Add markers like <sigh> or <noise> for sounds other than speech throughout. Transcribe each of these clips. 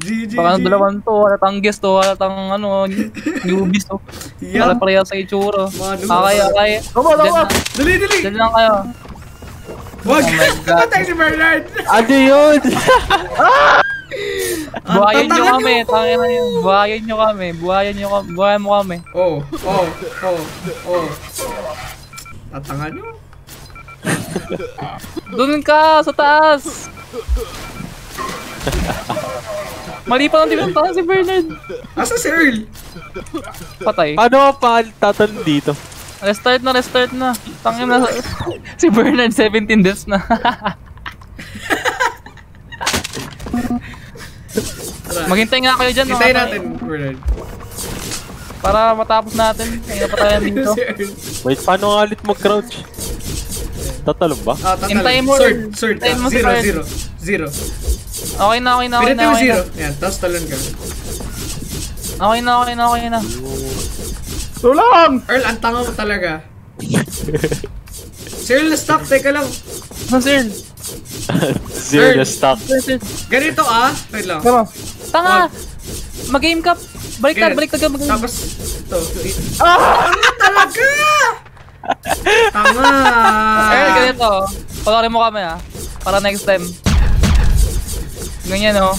GG, Baka G. dalawan to, wala tang guest to, wala tang ano, newbies to. Wala <laughs> Yan. pareha sa itsura. Noob. Okay, okay. Tama, tama. Dali, dali. Diyan lang kayo. Wag. Oh. Patay <laughs> si Bernard. Ano yun? <laughs> Buhayan nyo kami, tangin na yun. Buhayan nyo kami, buhayan nyo kami, buhayan mo kami. Oh, oh, oh, oh. Tatangan nyo. Doon ka, sa taas! Mali pa lang tinuntahan si Bernard. Asa si Earl? Patay. Paano pa tatanong dito? Restart na, restart na. Tangin na. si Bernard, 17 deaths na. <laughs> Maghintay nga kayo dyan. tangin. natin, Bernard. Para matapos natin. Kaya pa tayo dito. Wait, paano nga ulit mag-crouch? Tatalon ba? Ah, tatalon. Hintayin mo, Sword, sword ka. Hintayin mo si Zero, Earl. zero. Zero. Okay na, okay na, okay na. mo Okay na. zero. Yan, tapos talon ka. Okay na, okay na, okay na. Tulang! Earl, ang tanga mo talaga. si Earl, stop. Teka lang. Ano, sir? Sir, sir. Ganito ah. Wait lang. Tama. Tanga! Mag-game ka. Baliktad, baliktad ka. Mag Tapos, ito. Ah! Tanga talaga! Tanga! Eh, ganito. Pagarin mo kami ah. Para next time. Ganyan oh.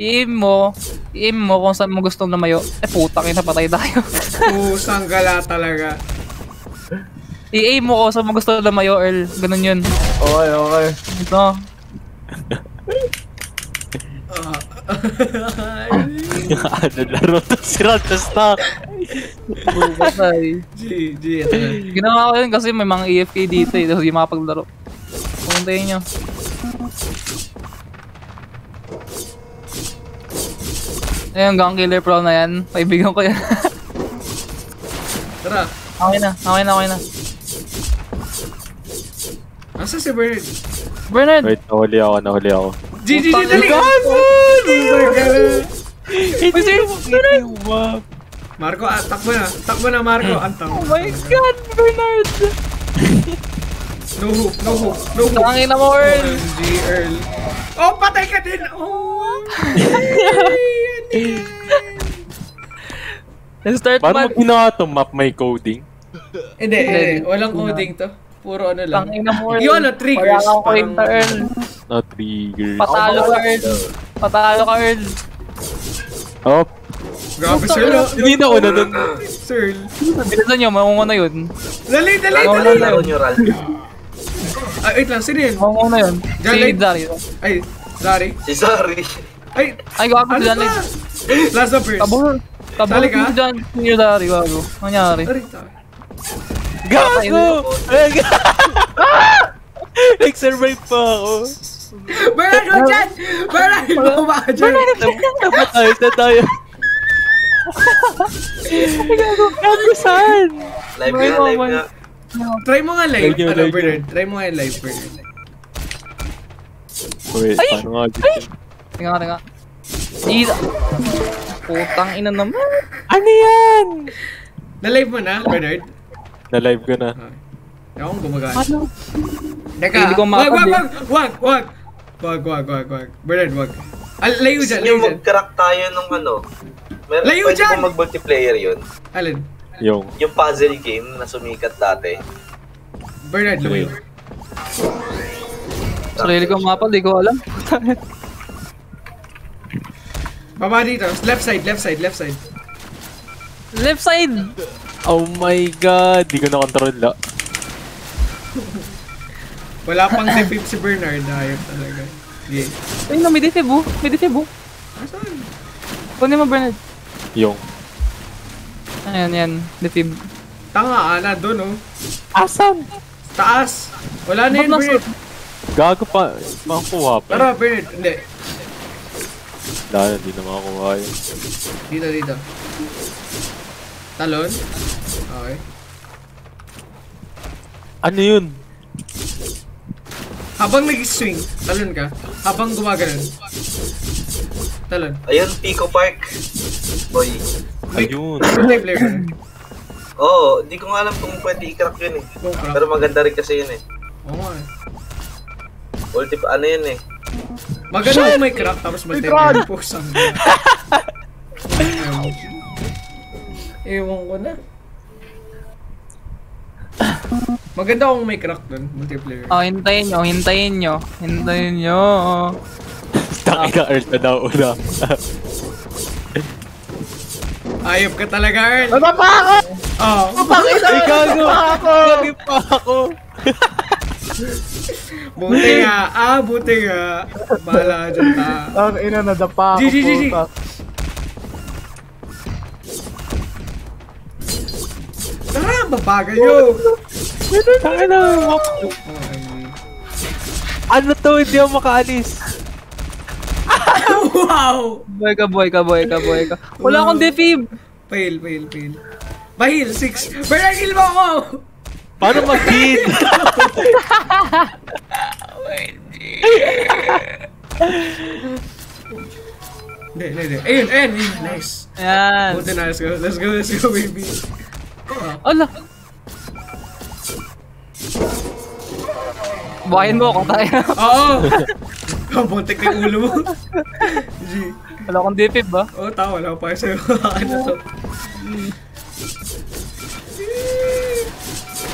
I-aim mo. I-aim mo kung saan mo gusto lumayo. Eh putang ina patay tayo. <laughs> Pusang gala talaga. I-aim mo kung saan mo gusto lumayo, Earl. Ganun yun. Okay, okay. Ito. <laughs> ano laro to? Sira na stock. Patay. G, G, ito na. Ginawa ko yun kasi may mga EFK dito eh. Tapos di makapaglaro. Pumuntayin nyo. Ayun, Gang Killer Pro na yan. Kaibigan ko yan. Tara. okay na, okay na, okay na. Asa si Bernard? Bernard! Wait, nahuli ako, nahuli ako. G, G, G, dali! Sir! Bernard! Marco, ah, takbo na. Takbo na, Marco. Antang. Oh my God, Bernard! No hook, no hook, no hook. Tangin na mo, Earl! G, Earl. Oh, patay ka din! Oh! <laughs> Start Paano man! ginawa to map may coding? Hindi, hindi. Walang coding to. Puro ano lang. Tangin na mo, Earl! Yung ano, triggers. Wala kang parang- Earl! No triggers. Patalo ka, Earl! Patalo ka, Earl! Oh, Grabe, sir. hindi na una dun. Sir. Bilisan nyo, maunguna yun. Dali, dali, Maunguna dali. na Laro yun. nyo, Ral. Ah, wait lang, sino yun? Maunguna yun. John Si. Dario. Ay, sorry. Si Sorry. Ay, Ay, gago ano si ba? Lake. Last of first. Tabor. Tabor Sali ka? si John si Dario, gago. Ano nangyari? Gago! <laughs> Nag-survive pa ako. Bernard, huwag dyan! Bernard, bumaba ka dyan! Dapat tayo, na tayo. Gago saan? Live nga, live nga. Try mo nga live, Like yun, ano, Bernard. Try mo nga yung live, Bernard. Wait, paano nga dito? Tinga, tinga. Ida. Putang ina naman. Ano yan? Na-live mo na, Bernard? Na-live ko na. Okay. Ewan kung gumagana. Ano? Teka, Hindi ko wag, wag, wag, wag, wag. Wag, wag, wag, wag. Bernard, wag. Al layo dyan, layo dyan. mag-crack tayo nung ano? Meron, Layo pwede dyan! mo mag-multiplayer yun. Alin? Yung. Yung puzzle game na sumikat dati. Bernard, lumayo. Sarili ko mapa, di ko alam. <laughs> Baba dito. Left side, left side, left side. Left side! Oh my god, di ko na control la. <laughs> Wala pang defib si Bernard. Ayop talaga. Yeah. Ayun na, may defib oh. May defib oh. Asan? Kunin mo, Bernard. Yung. Ayan, yan. Defib. Tanga, ah, nandun, oh. Asan? Taas. Wala na yun, Bernard. Gago pa. Makakuha pa. Tara, Bernard. Hindi. Dahil hindi na makakuha yun. Dito, dito. Talon. Okay. Ano yun? Habang nag-swing, talon ka. Habang gumaganon. Talon. Ayun, Pico Park. Boy. Ayun. Oo, oh, di ko nga alam kung pwede i-crack yun eh. Pero maganda rin kasi yun eh. Oo nga eh. Ulti ano yun eh. Maganda kung may crack tapos may crack! Pusang <laughs> Ewan ko na. Maganda kung may crack dun, multiplayer. Oh, hintayin nyo, hintayin nyo. Hintayin nyo. Taki na Earth na daw una. Ayop ka talaga, Earl. Nadapa ako! Oh. Ay, gago! Nadapa ako! Gagi pa ako! <laughs> Buti nga. Ah, buti nga. Bahala ka dyan, ta. Ang ina, nadapa ako. G, G, G, G. puta. Tara, babagal nyo. Taki na! Ano to? Hindi ako makaalis. Wow! Boy ka, boy ka, boy ka, boy ka. Wala akong defib. Fail, fail, fail. Bahil, 6. Bernard, kill mo ako! Paano mag-hit? Hindi, hindi, hindi. Ayun, ayun, ayun. Nice. Ayan. Buti na, let's go. Let's go, let's go, baby. Ala. Buhayin mo ako tayo. Oo! <laughs> Oh, buntik na yung ulo mo. G. Wala akong defib ba? Oo, oh, tama. Wala ko pa sa'yo. <laughs> ano to?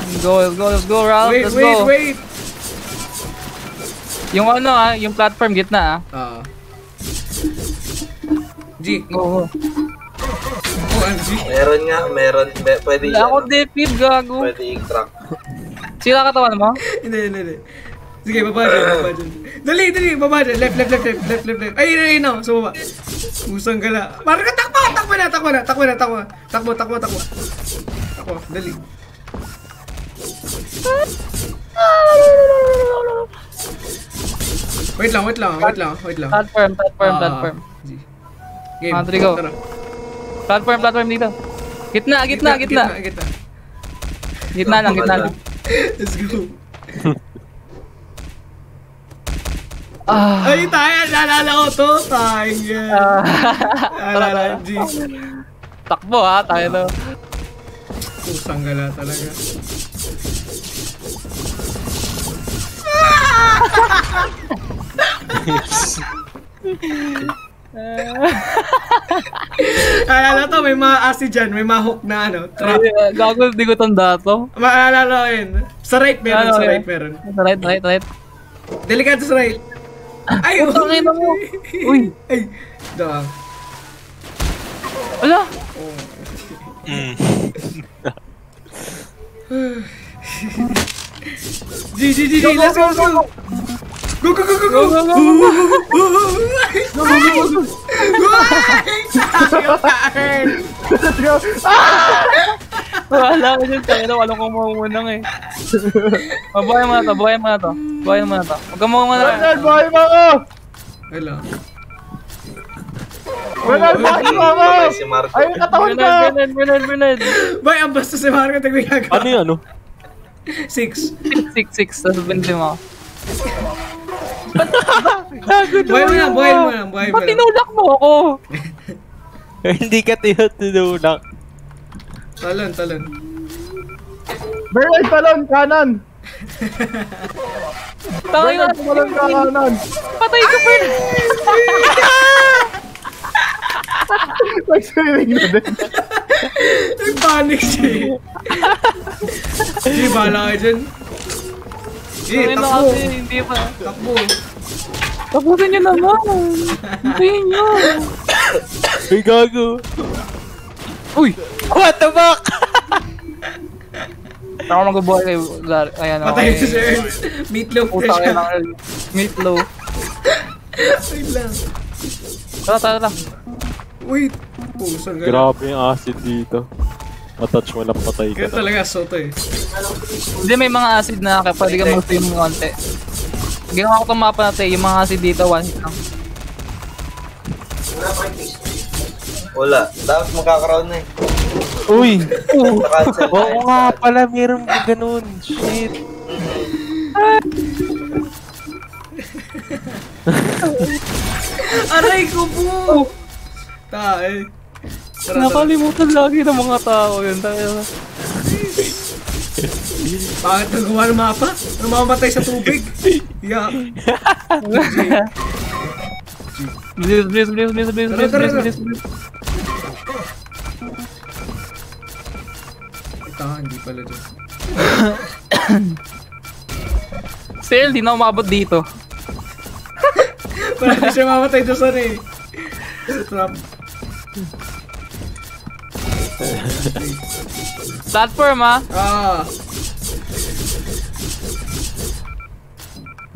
Let's go, let's go, let's go, Ralph. Wait, let's wait, go. wait! Yung ano ah, yung platform gitna ah. Ah. G. Go, go. Oh, G? Meron nga, meron. Be, pwede Wala akong ano, defib, gago. Pwede i-crack. Sila katawan mo? <laughs> Hindi, hindi, hindi. Sige, baba dyan, baba dyan. Dali, dali, baba dyan. Left, left, left, left, left, left, left. Ay, ay, ay, no. Sa baba. Usang gala. Parang ka, takbo! Takbo na, takbo na, takbo na, takbo. Takbo, takbo, takbo. Takbo, dali. Wait lang, wait lang, wait lang, wait lang. Platform, platform, Ah, platform. Game. Ah, go. Tara. Platform, platform dito. Gitna, gitna, gitna. Gitna, gitna. Gitna lang, gitna lang. Let's go. <laughs> Ah. Ay, tayo, naalala ko to. Tayo yan. Naalala, G. Takbo ha, tayo to. Pusang gala talaga. <laughs> Naalala to, may mga acid dyan, may mga hook na ano, trap. Ay, Gago, di ko tanda to. Maalala ko yun. Sa right meron, Ano, sa right meron. Right, right, right. Delikado sa right. Ay, Putang ina mo. Uy. Ay, dang. Ala! G, G, G, G, let's go, let's go. Go, go, go, go, go. Go, go, go, Go, go, go, go. Let's go! Wala ko dyan tayo na, walang kumumunang eh. Mabuhay mo na to, buhay mo na to. Buhay mo na to. Huwag ka mo muna. Bernard, buhay mo ako! Wala. Bernard, buhay mo ako! Patay si Marco. Ay, yung katawan ko! Bernard, Bernard, Bernard. Bay, ang basta si Marco tayo ginagawa. Ano yun, ano? Six. 666, tapos binti mo. Buhay mo na, buhay mo na, buhay mo Ba't na. tinulak mo ako? <laughs> Hindi ka tinutulak. Talon, talon. Bernard, talon, kanan! Tangay na. Talon ka kanan! Patay ka, Bernard. Nag-swimming <laughs> na din. Nag-panic siya eh. G, bahala ka dyan. Na takbo. hindi pa. Takbo. Tapusin nyo naman. Hintayin nyo. Ay, gago. Uy! What the fuck? Ako magbubuhay kay Gar. Ayan ako. Patay si Sir. Meatloaf na siya. meatloaf. Wait lang. Tara, tara, tara. Wait. Pusang gala. Grabe yung acid dito. Matouch mo lang patay ka Kaya talaga soto eh. Hindi, may mga acid na kaya pwede ka mag-stream ng konti. Ginawa ko itong mapa natin, yung mga acid dito, one hit lang. Wala. Dapat magkakaroon na eh. Uy! Na Oo eh. nga pala, meron ba ganun? Shit. Aray ko po! Tae. Tara, tara. Nakalimutan lagi ng mga tao yun. Tayo. Bakit nagawa ng mapa? Namamatay sa tubig? Yeah. Bilis, bilis, bilis, bilis, bilis, Tara, bilis, tara, bilis, tara. bilis, bilis. Ay, pala dyan. Still, <coughs> di na umabot dito. Wala na siya mamatay doon sa eh. Sa trap. Platform ah. Ah.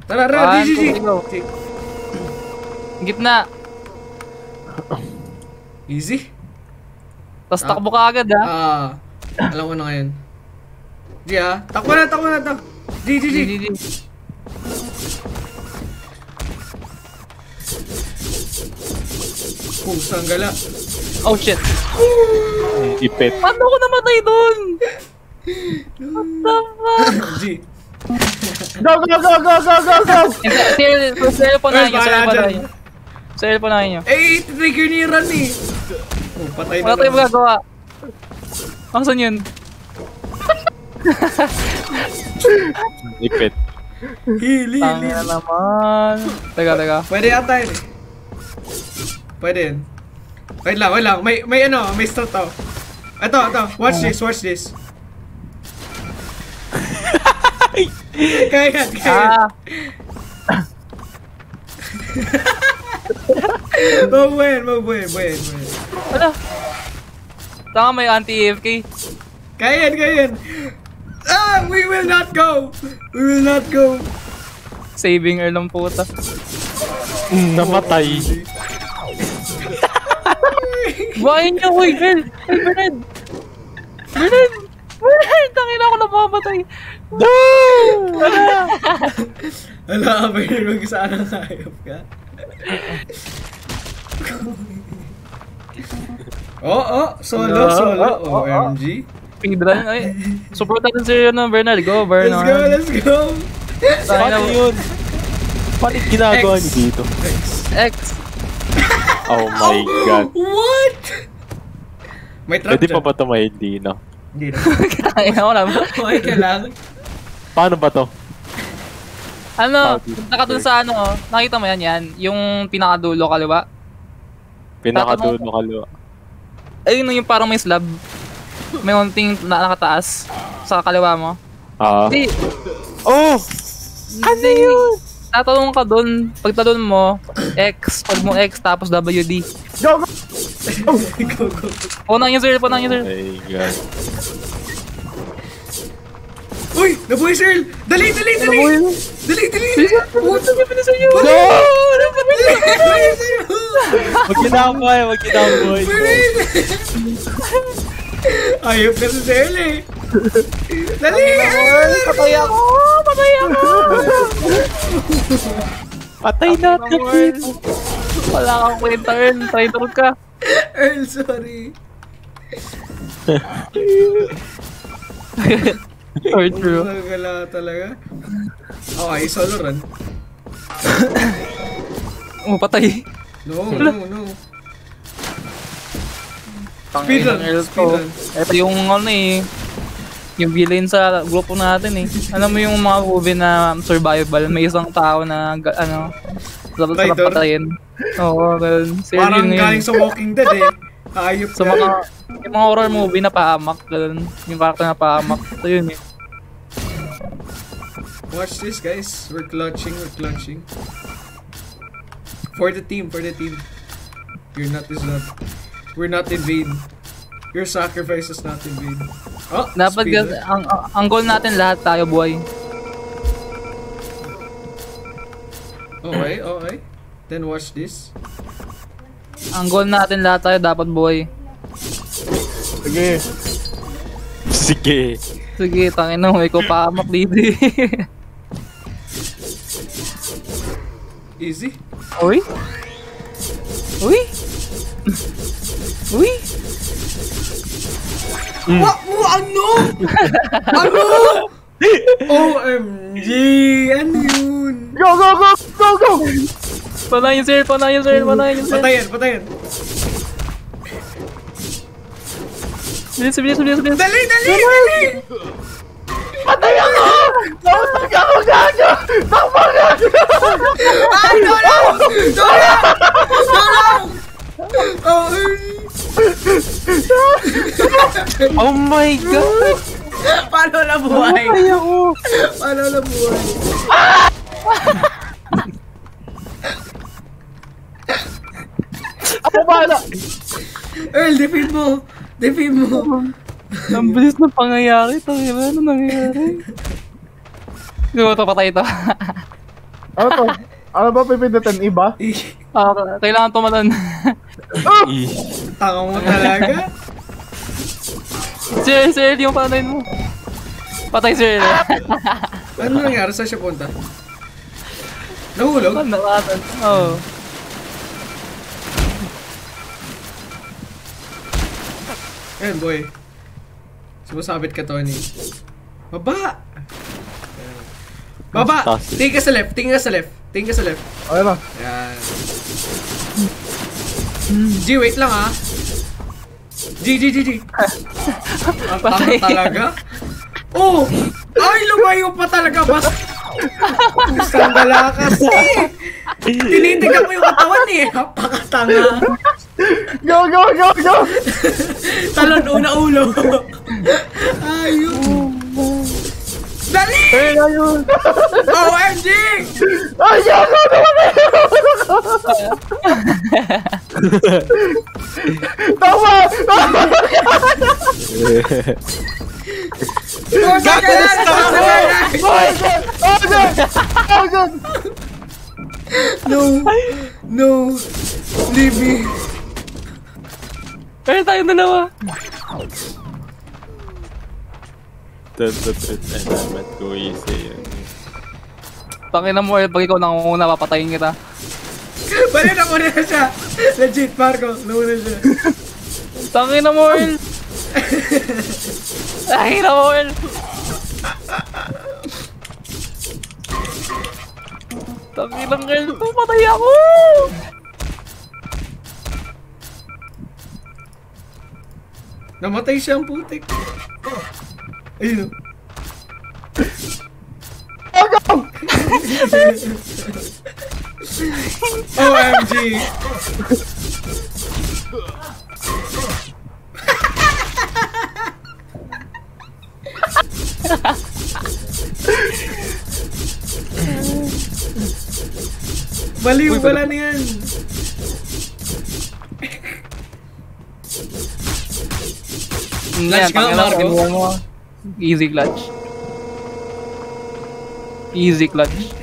Tara, tara, go. Gitna. Easy. Tapos takbo ka agad ah. Ah. Alam ko na ngayon. G ah. Takbo na, takbo na, takbo. G, G, G. GG. Pusang gala. Oh shit. Ipet. Paano ako namatay doon? What the fuck? G. Go, go, go, go, go, go, go! Sir po na sir bahala po na nyo. Sir po na nyo. Eh, trigger ni Ran eh. Oh, patay na Wala tayong magagawa. Asan yun? Ipet. Heal, heal, Tanga naman. Teka, teka. Pwede ata yun eh. Pwede yun. Wait lang, wait lang. May, may ano, may start ako. Ito, ito. Watch this, watch this. <laughs> kaya yan, kaya yan. Mabuhin, mabuhin, mabuhin, mabuhin. ano? Tanga may anti-AFK. Kaya yan, kaya yan. Ah, we will not go. We will not go. Saving her lang puta. <laughs> Mm, namatay. Buhayin <laughs> niyo, uy, Bel! Ay, Bernard! Bernard! Bernard! Tangina ako namamatay! No! Wala ka ba yun mag-isa ng hayop ka? <laughs> oh, oh, solo, solo. Oh, oh, oh. OMG. Speedrun, ay. Support natin si ano, Bernard. Go, Let's Bernard. go, let's go. Paano mo. yun? Yung ginagawa X. niyo dito? X. Oh my god. What? May trap Pwede pa ba ito may hindi na? Hindi na. Tangina ko lang. Okay ka lang. Paano ba to? Ano, punta ka dun sa ano, nakita mo yan, yan. Yung pinakadulo, kaliwa. Pinakadulo kaliwa. Ayun yung parang may slab. May konting na nakataas sa kaliwa mo. Ah. Hindi, Oh! ano yun? Tatalong ka dun, pag talon mo, X, pag mo X, tapos WD. Go, go! go, go. Punan yung sir, punan yung sir. Oh my god. Uy! Nabuhay si Earl! Dali, dali, dali! Dali, dali! Puta Ano ba sa'yo? No! Dali, dali! Wag eh, wag. Earl! Ayop kasi si Earl eh! Dali! Earl! Patay ako! Patay ako! Patay na world. Wala kang kwenta rin. Traitor ka. Earl, sorry. Or true. Nagala talaga. Okay, solo run. Oh, patay. No, no, no. Speedrun. Speedrun. Ito yung ano eh. Yung villain sa grupo natin eh. Alam mo yung mga movie na survival, may isang tao na ano, sarap sarap patayin. Oo, ganun. Parang yun. galing sa Walking Dead eh. Ayop Sa ka. mga, yung mga horror movie na paamak, ganun. Yung karakter na paamak. Ito yun eh. Watch this guys. We're clutching, we're clutching. For the team, for the team. You're not is not. We're not in vain. Your sacrifice is not in vain. Oh, Dapat speed ang, ang goal natin lahat tayo buhay. Okay, okay. Then watch this. Ang goal natin lahat tayo dapat buhay. Sige. Sige. Sige, tangin na mo, ikaw paamak dito eh. Easy. Uy? Uy? Uy? What? Oh, ano? <laughs> ano? OMG! Ano yun? Go, go, go, go, go! Panayin sir, panayin sir, panayin sir. Patayan, patayan. Bilis, bilis, bilis, bilis. Dali, dali, dali! Patay ako! Nausag ako, gago! Takbo, gago! Ay, no, no! No, no! No, no! <laughs> Oh, Oh my god! paano na buhay? Ay ako! Paano na buhay? Ako bahala! Earl, defeat mo! Defeat mo! Ang bilis ng pangyayari. Tayo ba? Ano nangyayari? Siguro ito, patay ito. Ano to? Ano ba pipindutin? Iba? Ah, <laughs> kailangan tumalon. Tanga mo talaga. sir, sir, yung panayin mo. Patay, sir. Ano nangyari? Saan siya punta? Nahulog? Ano, nakatan. Oo. Ayan, boy. Sumasabit ka, Tony. Baba! Baba! Tingin ka sa left, tingin ka sa left, tingin ka sa left. Ayun na. Ayan. G, wait lang ah. G, G, G, G. <laughs> Ang tanga talaga. Oh! Ay, lumayo pa talaga, bas. Pusang dala kasi. Tinitignan mo yung katawan eh. Napakatanga. Go, go, go, go! Talon una ulo. Ayun. Dali! Ayun, ayun! <laughs> OMG! Ay, gago! Tama! Tama! Oh, gagalan! Gagalan! Oh, God! Oh, God! Oh, God! No! No! Leave me! Kaya tayong dalawa. Not go easy. Tangin na mo, eh, pag ikaw nangunguna, papatayin kita. <laughs> Bali na na siya! Legit, Marco. Nauna siya. <laughs> Tangin na mo, El. <laughs> Tangin na mo, El. Tangin lang, El. Pumatay ako! Namatay siya ang putik. Ayun. Oh, go! OMG! Baliw, wala na yan. Yan, ka, tangin Easy clutch. Easy clutch. <laughs>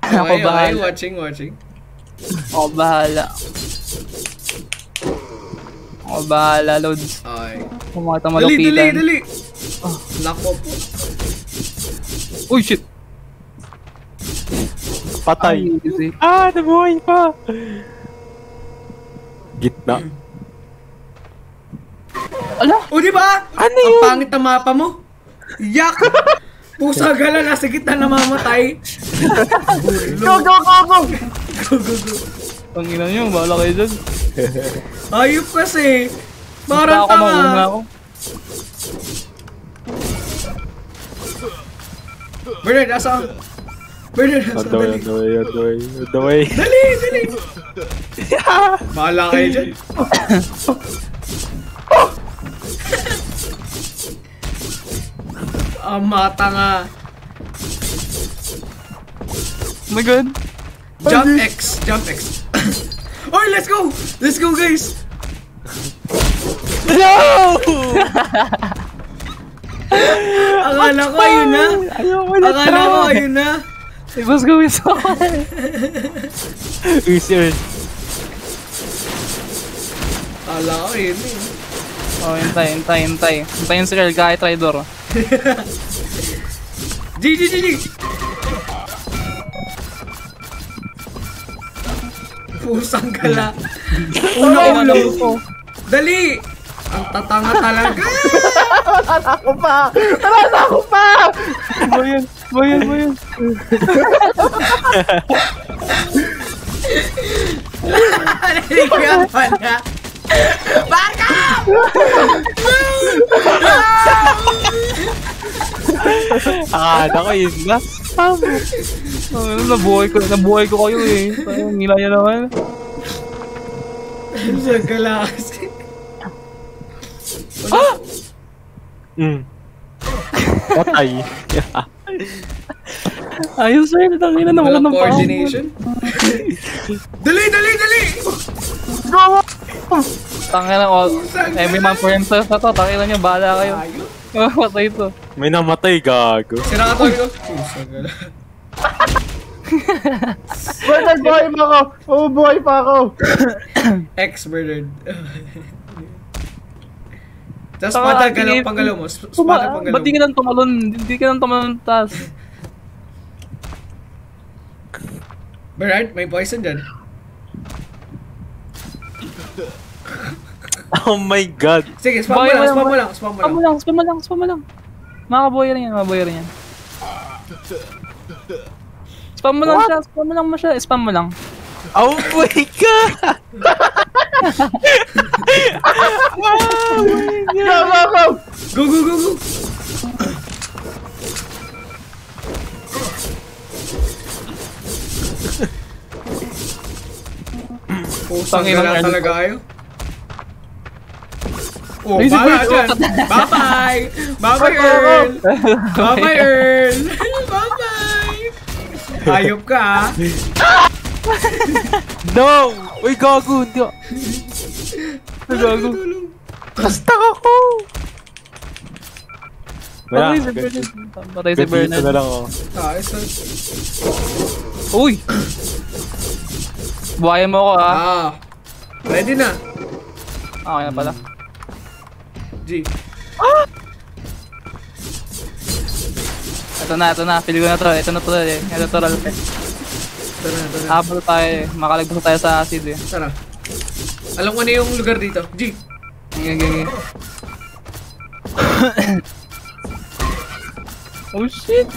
Ako Okay, okay, bahala. watching, watching. Ako bahala. Ako bahala, Lods. Okay. Kung makita Dali, dali, dali! Nako po. Uy, shit! Patay! Easy. Ah, nabuhay pa! Gitna. Ala! O, di ba? Ano Ang yun? pangit na mapa mo. Yak! Pusa gala, nasa gitna namamatay. <laughs> Go, go, go, go! Pangina nyo, <laughs> bahala kayo dyan. Ayop kasi. Basta Parang ako mauna tanga. ako. Bernard, asa ka? Bernard, asa the way, dali. on the way, the way, the way. Dali, dali. Bahala kayo dyan. Ang mata nga. Oh my god. Jump X. Jump X. <coughs> Oy, let's go! Let's go, guys! <laughs> No! <laughs> Akala ko ayun na. Ayoko na Akala ko ayun na. It was going so <laughs> Easier. Akala ko ayun na. eh. Oh, hintay, hintay, hintay. Hintayin si Carl kahit traitor. <laughs> G, G, G, G! Pusang gala. Una ulo. Dali! Ang tatanga talaga. Ako pa! Wala na ako pa! Bayan, bayan. <laughs> Naligaw pa na. Baka! Akala ko yun na. Oh, nabuhay ko, nabuhay ko kayo eh. Parang nila niya naman. Isang gala kasi. Mm. Patay. Ayos sir, tangina na Walang ng coordination. dali, dali, dali! Tangina na, all, every man for himself na to. Tangina niyo, bahala kayo. Patay to. May namatay, gago. Sira ka to. Isang gala. Bernard, buhay mo ako! Oo, buhay pa ako! Ex Bernard. Tapos ka lang tingin- panggalaw mo. Padag panggalaw ba't di ka nang tumalon? Hindi ka nang tumalon taas. Bernard, may poison dyan. Oh my god. Sige, spam mo lang, spam mo lang, spam mo Spam mo lang. lang, spam mo lang, spam mo lang. Makabuhay rin yan, makabuhay rin yan. Spam mo lang siya, spam mo lang mo siya, spam mo lang. Oh my god! Go, go, go! Go, go, go, go! Pusang Tangina gala ng- talaga kayo. Oh, si bala dyan. oh. Bye-bye! Bye-bye, Earl! Bye-bye, Earl! <laughs> Bye-bye! Ayop ka, ah. <laughs> No! Uy, gago! Hindi ako. Gago. Kasta ako! Wala. Patay si Bernard. Patay si na Bernard. lang ako. Ah, isa. Uy! Buhayan mo ako ah. Ah. Ready na. Okay na pala. G. Ito na, ito na. Feel ko na to. Ito na to eh. Ito to ral. Tara, tara. Habol tayo eh. Makalagpas tayo sa acid eh. Tara. Alam ko na yung lugar dito. G. Ganyan, ganyan. <coughs> oh shit!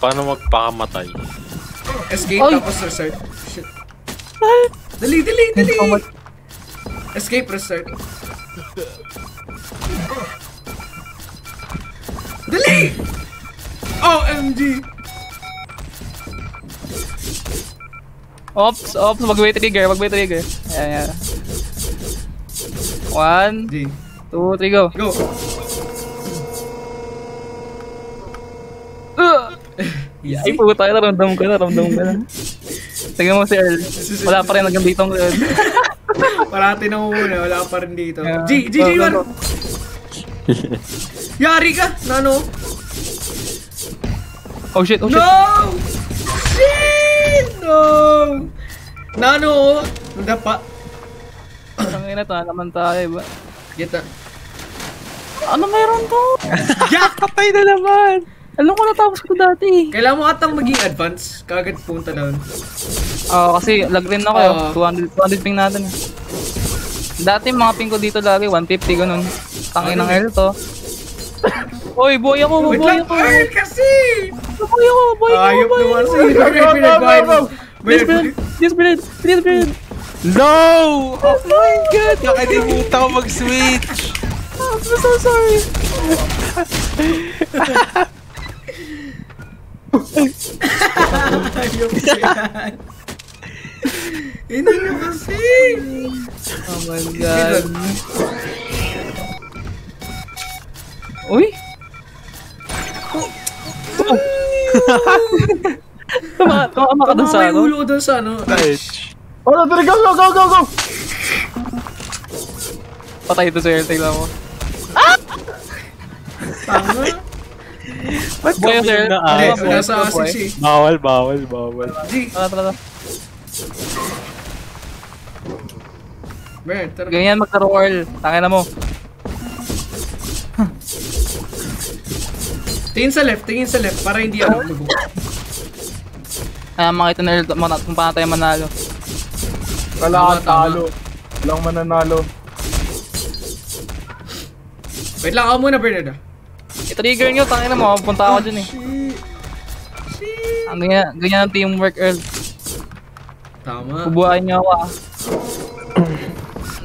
Paano magpakamatay? Escape Ay! tapos restart. Shit. Dali, dali, dali. Escape, restart. Dali! OMG! Ops, ops, wag may trigger, wag may trigger. Ayan, ayan. One, G. two, three, go. Go! Uh! Ay, puta, naramdam ko na, naramdam ko na. Tingnan mo si Earl. Wala pa rin hanggang dito ang Earl. <laughs> Parati na muna, wala pa rin dito. G, G, G. Yari ka! Nano? Oh shit, oh shit. No! Shit! No! Nano? Nandapa. Ang ina to, naman tayo ba? Get na. Ano meron to? <laughs> Yak! Patay na naman! Alam ko natapos ko dati. Kailangan mo atang maging advance. Kagad punta doon. Oo, kasi lag rin ako eh. 200, 200 ping natin eh. Dati mga ping ko dito lagi, 150 ganun. Tangin ng L to. <laughs> Oy, boy ako, Wait boy lang! ako. Ay, kasi! Boy ako, boy ako, Ayop naman. Please, Bernard, Brad. Please, Brad. Please, Brad. No! Oh my god! Nakalimutan ko mag-switch! I'm so sorry. <laughs> Ayop yan. Hindi nyo kasi! Oh my god. Uy! Tama, tama ka dun Tama sa ano? ulo ko dun sa ano. Edge. Oh, no, go, go, go, go, go! Patay ito sa. Tama. Ba't sir. yung Hindi, naayos? boy, nasa boy. 6 eh. Bawal, bawal, bawal. G, Tara, tara, tara. Bernard, tara. Ganyan magkaroon, Earl. Tangin na mo. Tingin sa left, tingin sa left para hindi ano lubo. Kaya makita na mana- kung paano tayo manalo. Tama, tama. talo. Walang mananalo. Wait lang ako muna, Bernard ah. I-trigger nyo, tangin na mo. Punta ako dyan eh. Ang ganyan, ganyan ang teamwork, Earl. Tama. Bubuhayin nyo ako ah.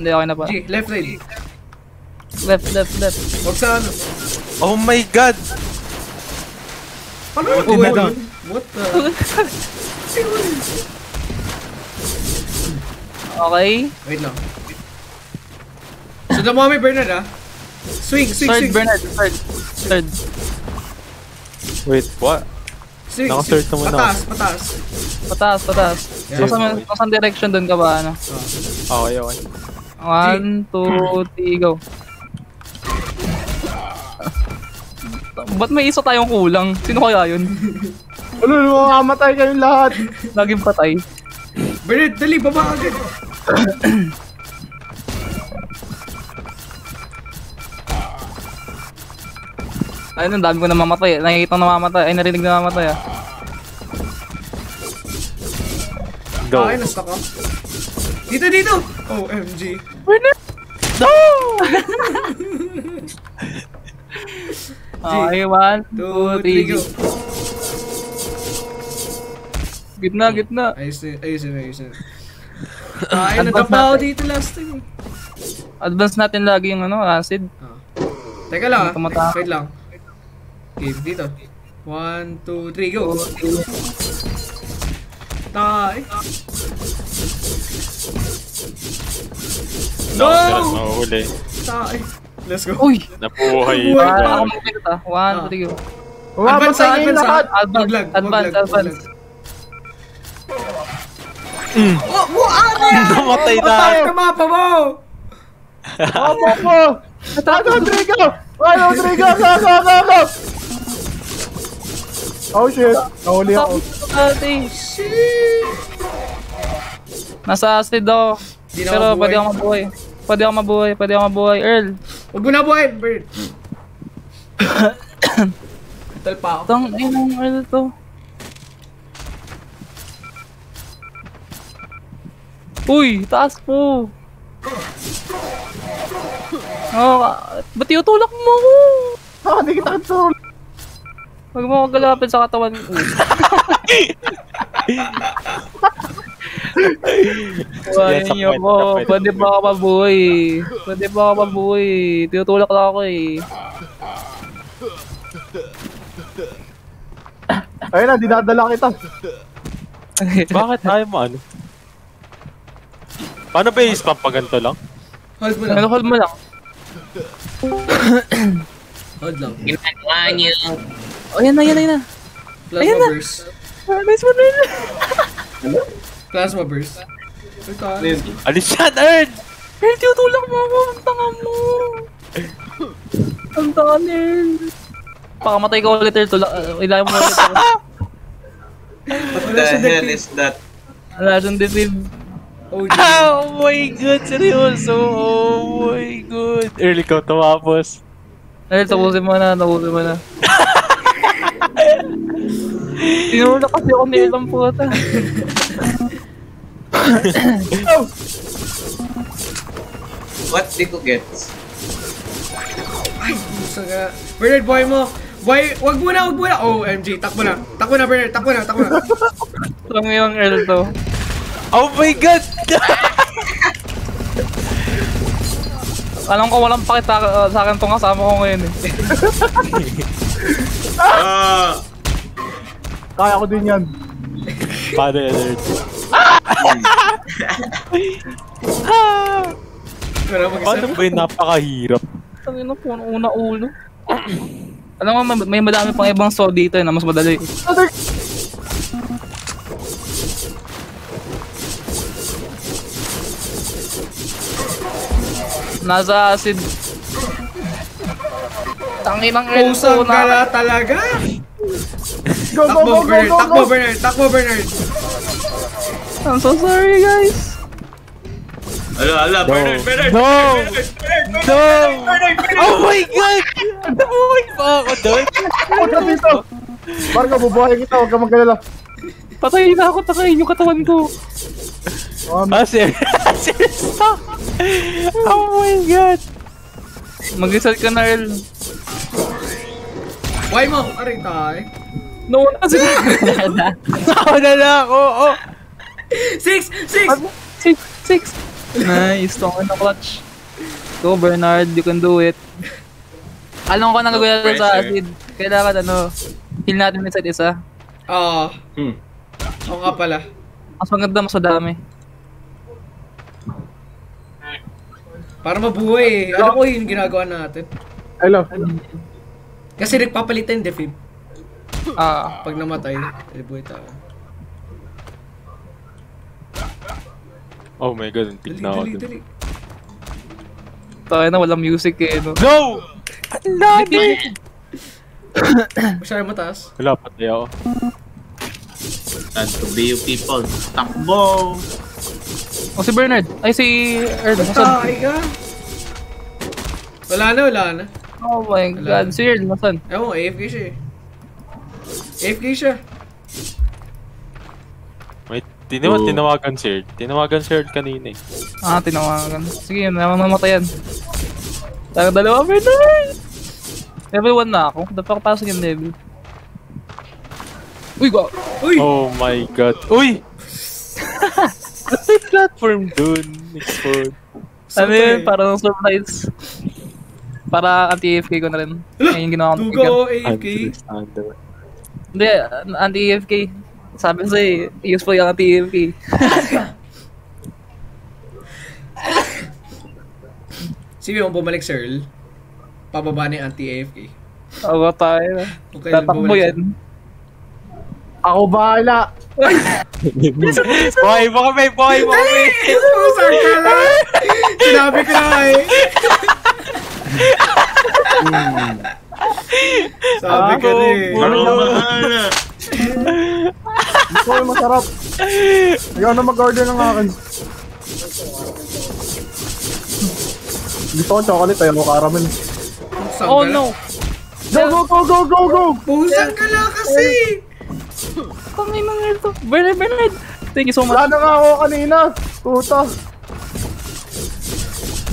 Hindi, okay na pa. G, left side. Left, left, left. Huwag sa ano. Oh my god! Paano yun? What the? Okay. Wait lang. So, the mommy Bernard ah. Swing, swing, Third, swing. Bernard. Third. Third. Wait, what? Swing, Naka-third swing. naman ako. Pataas, pataas. Pataas, pataas. Yeah. Saan, saan direction doon ka ba, ano? Okay, okay. One, two, three, go. Ba't may isa tayong kulang? Sino kaya yun? Ano, mamamatay kayong lahat. Laging patay. Bernard, dali, baba agad. <clears throat> Ayun, ang dami ko namamatay. Nakikita ko namamatay. Ay, narinig na namamatay ah. Go. Ay, na-stuck ako. Dito, dito! OMG. <laughs> Okay, one, Two, two, three, go. Gitna, gitna. Ayos na, ayos na, ayos <coughs> na. Ah, ay, nadapa ako dito last time. eh. Advance natin lagi yung ano, acid. Teka lang ah. Tumata- Wait lang. Okay, dito. One, two, three, go. Tay. No! Tay. Let's go. Uy! Mag-get ah. One, Ah. three, go. Advance advance. Advance, advance, advance. lag. Oh, oh, ano yan? Namatay na. Matay ka mapa mo! Opo po. Ano, Rodrigo? Ano, Rodrigo? Go, go, go, go. Oh shit. Nahuli ako. Nasa acid ako. Pero pwede ako mabuhay. Pwede ako mabuhay, pwede ako mabuhay. Earl, Huwag mo na buhayin, Bird. <coughs> Tal pa ako. tang inang Earl to. Uy, taas po. Oh, ba't tinutulak mo ako? Ah, hindi kita katulog. Huwag mo akong galapin sa katawan ko. <laughs> Buhayin Yan, niyo na pwede. Pa ako mabuhay. Pwede pa ako mabuhay. Tinutulak lang ako eh. Ayun na, dinadala kita. <laughs> Bakit tayo mo ano? Paano ba i-spam pa ganito lang? Hold mo Ano, lang. hold mo lang. <coughs> Hold lang. Oh, yan na, yan na, yan na. Ayan na. burst. Ah, Nice one. Plasma burst. Alis yan, Ern! Earl, tinutulak mo ako. Ang tanga mo. Ang tanga Earl. Pakamatay ka ulit, Earl. Tulak, uh, ilayan mo ulit. <laughs> What the hell is that? Wala siyang deceive. Oh, <laughs> Oh my god, seryoso! Oh my god! Early ko tumapos. Earl, tapusin mo na, tapusin mo na. <laughs> Tinulak kasi ako ni Earl puta. <coughs> What di ko get? Ay, gusto nga. Bernard, buhay mo. Buhay, wag mo na, wag mo na. Oh, MG, takbo na. Takbo na, Bernard, takbo na, takbo na. Lang yung Earl to. Oh my god! Alam ko walang pakita uh, sa akin tong kasama ko ngayon eh. <laughs> Ah! Kaya ko din yan. Paano yan, Ern? Pero mag-isa. Ba yung napakahirap? Tangin na po, una ulo. Alam mo, may, may madami pang ibang saw dito eh, na mas madali. Nasa acid. Tangin ng ko ka na talaga. Go, go, Takbo, go, go, Bernard, go, takbo, go. Bernard, takbo, Bernard. I'm so sorry guys. Ala, ala, Bernard, Bernard! No! No! Oh my god! <laughs> Nabuhay pa ako doon! Huwag ka dito. Marco, bubuhay kita. Huwag ka magkalala. Patayin na ako, takayin yung katawan ko. Um, Ah, <laughs> serious? Oh my god! Mag-reset ka na Earl. Buhay mo. Aray, tay. No, kasi Ako na lang! Oo! Oh, Six, six. Six, six. Nice, tong na clutch. go Bernard, you can do it. Alam ko nang gagawin natin sa acid. Kailangan ano, heal natin isa't isa. Oo. Hmm. Oo nga pala. Mas maganda, mas madami. Para mabuhay eh. Alam ko yun ginagawa natin. Hello. Kasi nagpapalitan yung defib. Ah, Pag namatay, rebuhay tayo. Oh my god, ang Dali, tig na ako dali, dun. dali. tayo na walang music eh, no? No! <coughs> Masyari mataas. Wala, patay ako. Time to be you people. Takbo! O si Bernard. Ay, si Earl. Nasaan? Tay ka. Wala na, wala na. Oh my god. Si Earl, nasaan? Ewan AFK siya eh. AFK siya. Tinawa, Oh. tinawagan si. Tinawagan si Earl kanina eh. Ah, tinawagan. Sige, yun. Naman mamatayan. Tayo dalawa, Bernard! Level 1 na ako. Dapat ako pasok yung level. Uy, go! Uy! Oh my god. Uy! <laughs> Ba't may platform dun? Explode. Ano yun? Parang surprise. Para anti-AFK ko na rin. Ayun yung ginawa kong Duga trigger. o AFK. Hindi, anti-AFK. Sabi ko sa'yo, useful yung anti-AFK. Sige, kung bumalik si Earl, pababa ni anti-AFK. Ako tayo. Okay, Tatakbo yan. <laughs> Ako bahala. Buhay mo kami! Buhay mo kami! Pusang ka lang! Sinabi ko na eh. <laughs> Sabi ko na eh. Parang <laughs> mahana. Ito yung masarap. Ayaw na mag-order ng akin. Gusto ko chocolate, ayaw ko caramel. Oh no! Go, go, go, go, go, go! Pusang ka lang kasi! Pangay mga ito. Bernard, Bernard! Thank you so much. Na nga ako kanina. Puta.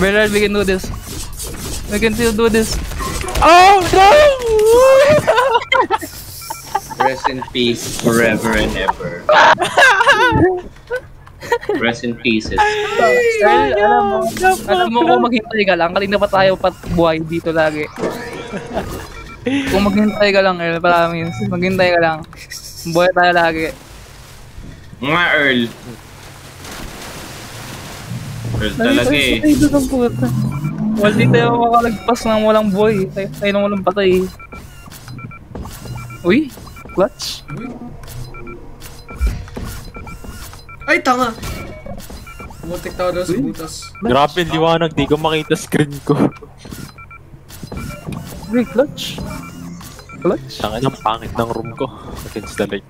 Bernard, we can do this. We can still do this. Oh no! <laughs> Rest in peace forever and ever. Rest in pieces. Earl, alam mo, alam mo kung maghintay ka lang, kanina pa tayo pat buhay dito lagi. Kung maghintay ka lang, Earl, promise. Maghintay ka lang. Buhay tayo lagi. Mga Earl. Earl talaga eh. Ay, doon ang puta. Wala di tayo makalagpas ng walang buhay. Tayo, tayo nang walang patay. Uy, clutch. Ay, tanga! Mutik tao daw sa butas. Grabe, liwanag. Di ko makita screen ko. Uy, clutch. Clutch. Tangin ang pangit ng room ko. Against the light.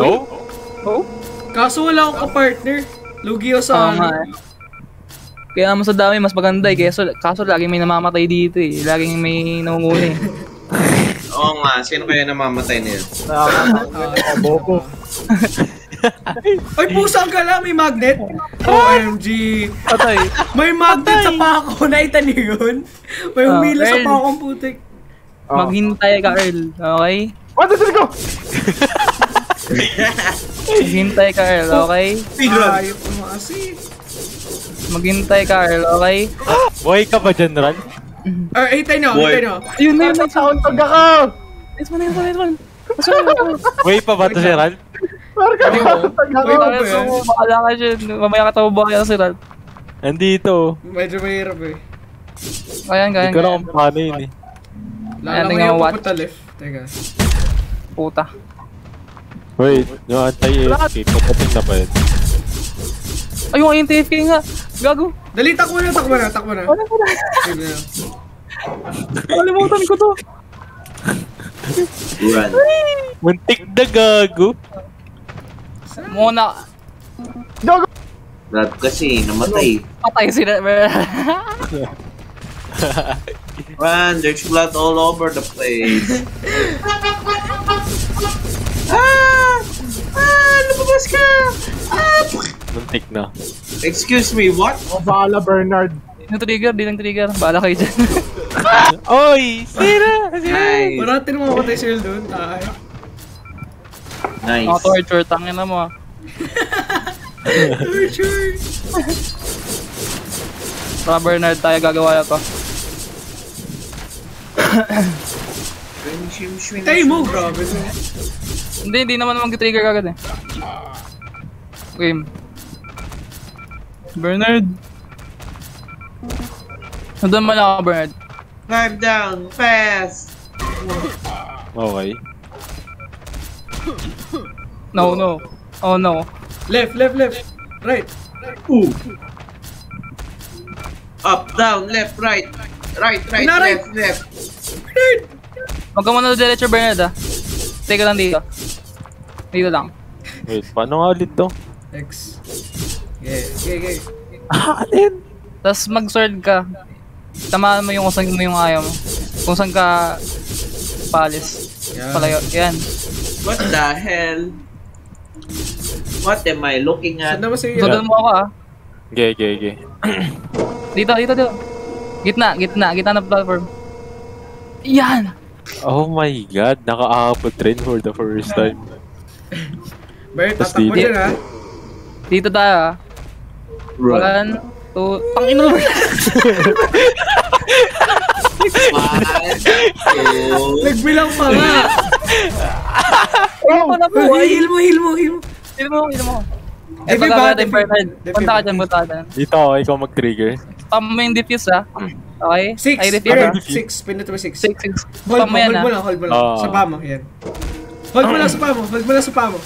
Oh? Oh? Kaso wala akong kapartner. Lugi ako sa Tama ano. eh. Kaya mas sa dami, mas maganda eh. Kaso, kaso laging may namamatay dito eh. Laging may namumuli. <laughs> Oo nga, sino kaya namamatay nila? Ah, Boko. Ay, pusang ka lang! May magnet! OMG! Patay. May magnet sa pako! Nakita niyo yun? May Ah, umila sa Earl. pakong putik. Ah. Maghintay ka, Earl. Okay? What the go? <laughs> Maghintay ka, Earl. Okay? Ayop mo kasi. Maghintay ka, Earl. Okay? Buhay ka ba dyan, Ran? Ah, hintay nyo, hintay nyo. Ayun na yun. Sound tag ako! Nice one, nice one, nice one. Buhay pa ba to si Ran? Marka Hindi ko. sound tag ako! Ba yan? mo, bakala ka dyan. Mamaya ka tayo buhay si Ralph. Andito. Medyo mahirap eh. Ayan, Hindi ayan, ko na kung paano yun eh. Lala yung mo, watch. papunta left. Teka. Puta. Wait, yung anti-AFK, patating na ba yun? Ay, yung INTFK nga. Gago. Dali, takbo na, takbo na, takbo na. Ano ko na? Sige na. Kalimutan ko to. Run. Muntik na gago. Muna. Go, go! Brad kasi, namatay. Patay sila. <laughs> Run, there's blood all over the place. ah! Ah! Lumabas ka! Ah! Muntik na. Excuse me, what? Ako bahala, Bernard. Di lang trigger, di lang trigger. Bahala kayo dyan. <laughs> Oy! Sira! Nice. Parating mo makatay si Earl doon. Ay. Nice. Mga torture, tangin na mo. ah. <laughs> Torture! Para Bernard tayo gagawa na to. Tayo mo, grabe. Hindi, hindi naman mag-trigger kagad eh. Game. Bernard. Nandun mo lang ako, Bernard. Climb down, fast! Okay. No, no. Oh, no. Left, left, left. Right. Ooh. Up, down, left, right. Right, right, left, left. Bernard! Huwag ka muna diretso, Bernard ah. Stay ka lang dito. Dito lang. Wait, paano nga ulit to? X. Yeah, yeah, yeah. Ah, alin? Tapos mag-sword ka. Tamaan mo yung kung saan mo yung ayaw mo. Kung saan ka palis. Yan. Palayo. Yan. What the hell? What am I looking Saan at? naman si Sundan mo ako ah. Okay, okay, okay. Dito, dito, dito. Gitna, gitna, gitna ng platform. Yan! Oh my god, nakaabot rin for the first time. Bert, tatakbo dito. dyan ha. Dito tayo ah. One, two, pangin mo. One, two, Nagbilang pa nga. Pa na po? Ay, heal mo, heal mo, heal mo. Heal mo, heal mo. Eh, pag diba, natin Bernard. Punta ka dyan, punta ka dyan. Ako, ikaw mag-trigger. Spam mo yung diffuse ah. Okay? Six. Ay, ah. six. Pinito mo six. Six, six. Hold mo, mo hold mo ah. lang, hold mo lang. Sa pamo, yan. Hold mo lang sa pamo, hold mo lang sa pamo.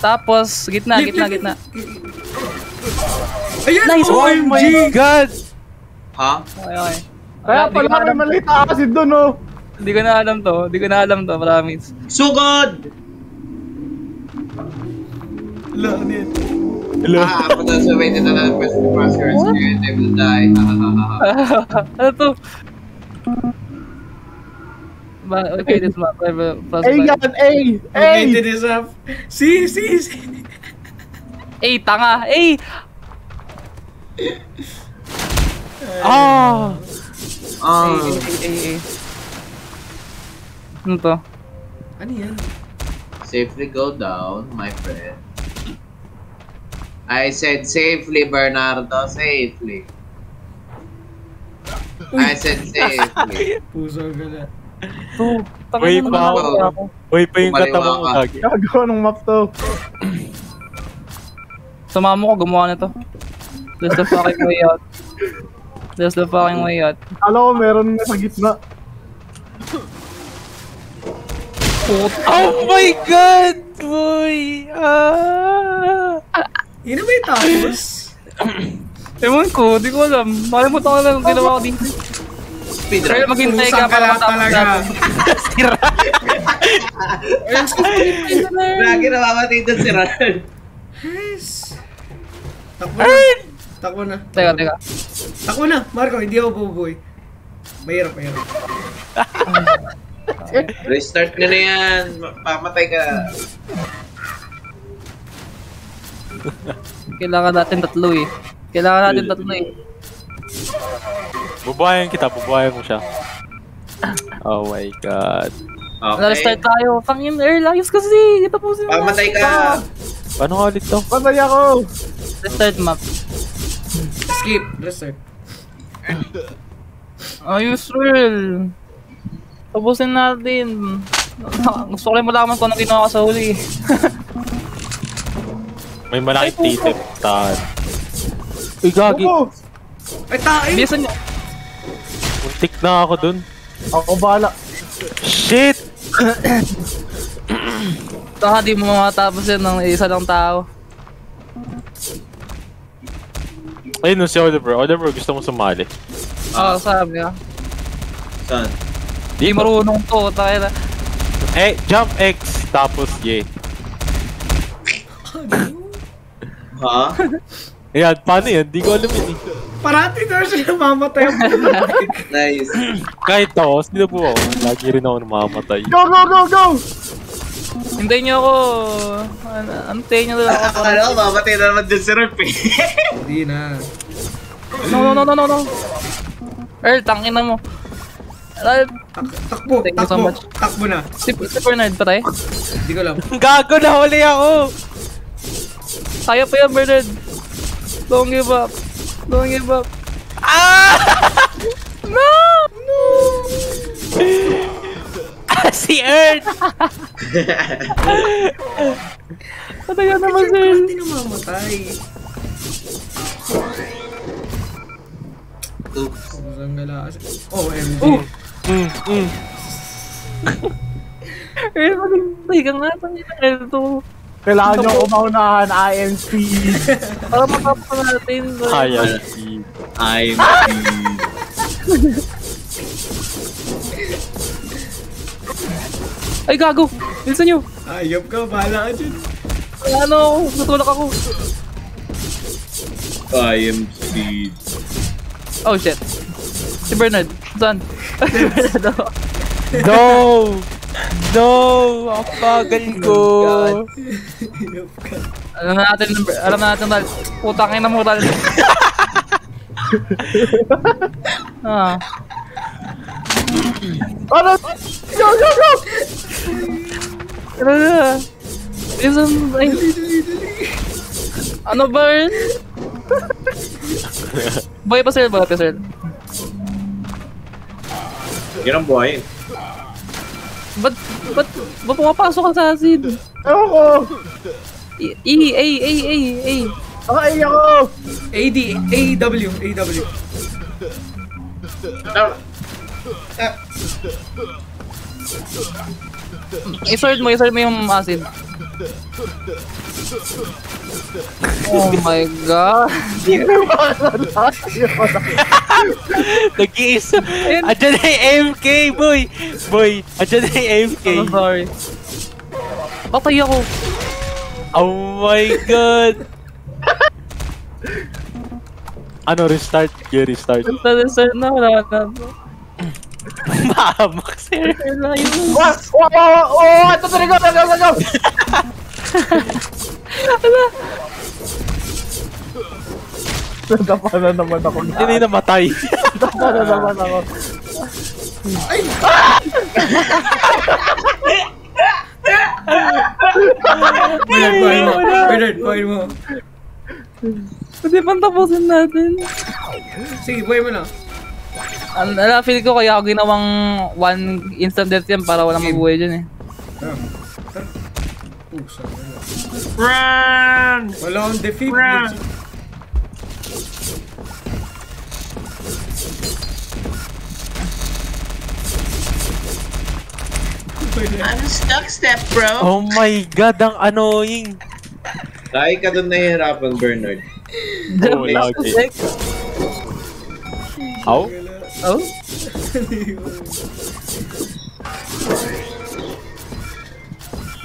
Tapos, gitna, gitna, gitna. Ayan! Nice. Oh my god! Ha? Okay, okay. Kaya Wala, pala may na acid dun, oh. Hindi ko na alam to. Hindi ko na alam to, promise. Sugod! Ano yan? Hello? Ah, but that's a way to another person to cross your experience, they will die. Ha, ha, ha, ha. <laughs> ano to? Ba, okay, this map. Plus, A yan, A! A! Okay, din is up. Si, si, si. Eh, tanga! Eh! Ah! Ah, eh, eh, eh. Ano to? Ano yan? safely go down, my friend. I said safely, Bernardo, safely. I said <laughs> safely. Puso ka na. To. Na pa ako. Uy pa yung katawan ko lagi. Gagawa ng map to. Sumama ko, gumawa na to. There's the fucking way out. There's the fucking way out. Alam ko meron na sa gitna. Oh my god! Boy! Ah! Yun na ba yung tapos? Ewan ko, di ko alam. Makalimutan ko lang ginawa ko dito. Speedrun. Kaya maghintay ka para matapos talaga. natin. Lagi namamatay doon si Ron. Yes. Takbo na. Takbo na. Teka, teka. Takbo na. Marco, hindi ako bubuhay. Mahirap, mahirap. <laughs> Restart nyo na yan. Pamatay ka. Kailangan natin tatlo eh. Kailangan natin tatlo eh. Bubuhayan kita, bubuhayan mo siya. Oh my god. Okay. start Okay. tayo. Pangin, Earl, ayos kasi. Tapusin mo. Pamatay ka. Paano nga ulit to? Patay ako! Restart map. Skip. Restart. <laughs> Ayos, Earl. Tapusin natin. <laughs> Gusto ko lang malaman kung ano ginawa ko sa huli. May malaking titip. Tahan. Uy, gagi. Ako! Ay, tayo! Bilisan niyo. Muntik na ako dun. Ako bahala. Shit! Baka di mo matapos yun ng isa lang tao. Ayun no, si Oliver. Oliver, gusto mo sumali. Oo, oh, sabi ka. Saan? Di marunong to. Tayo na. Eh, jump X, tapos Y. Ha? <laughs> Ayan, paano yan? Di ko alam yun eh. Parati na siya namamatay ang <laughs> Nice. Kahit ako, sino po ako? Lagi rin ako namamatay. Go, go, go, go! Hintayin niyo ako. Ano, antayin niyo lang ako. Akala ko mamatay na naman dun si Rep eh. <laughs> Hindi na. No, no, no, no, no, no. Earl, tangin na mo. Earl, Tak takbo, Thank you so takbo. much. Takbo na. si, si Bernard patay? Hindi ko alam. Gago na huli ako! Kaya pa yan, Bernard. Don't give up. Don't give up. Ah, <laughs> si Earth! Patayan naman, sir. Hindi namamatay. Oops. Pusang gala. OMG. Mm, mm. Eh, maghintay ka nga. Tangina, L2. Kailangan nyo umaunahan, INC. <laughs> Para matapos na natin. Kaya si... I'm Ay, gago. Bilisan nyo. Ayop ka, bahala ka dyan. Ano ako? Natulak ako. I am speed. Oh, shit. Si Bernard. Saan? <laughs> Si Bernard ako. No! Ang bagal ko! <laughs> Alam na natin, alam na natin, Dal. Putang ina mo, Dal. <laughs> ah. Ano? Go, go, go! Ano na? Ay. Ano ba yun? <laughs> Boy pa sir, boy pa sir. Yan ang buhayin. Ba't, ba't, ba't pumapasok ka sa acid? Ewan ko! E, E, A, A, A, A. Ay, ako! AD, AW, AW. I-sword mo, i-sword mo yung acid. Oh my god. Nag-iisa. Andiyan na yung AFK, boy! Boy, andiyan na yung AFK. I'm sorry. Patay ako. Oh my god! ano, restart? Yeah, restart. Nasa-restart na, wala na. Mahamak, sir. Yun. Wah! Wah! Wah! Wah! Ito talaga! Go, go, go, go! Nadapa na naman ako. Hindi namatay. Nadapa na naman ako. Bernard, buhay mo. Bernard, buhay mo. Pwede pang tapusin natin. Sige, buhay mo na. Ang ala, feel ko kaya ako ginawang one instant death yan para walang mabuhay dyan eh. Pusa. Run! Wala akong defeat. Run! I'm stuck step, bro. Oh my god, ang annoying. Lagi ka doon nahihirapan, Bernard. Oh, lagi. How? Oh?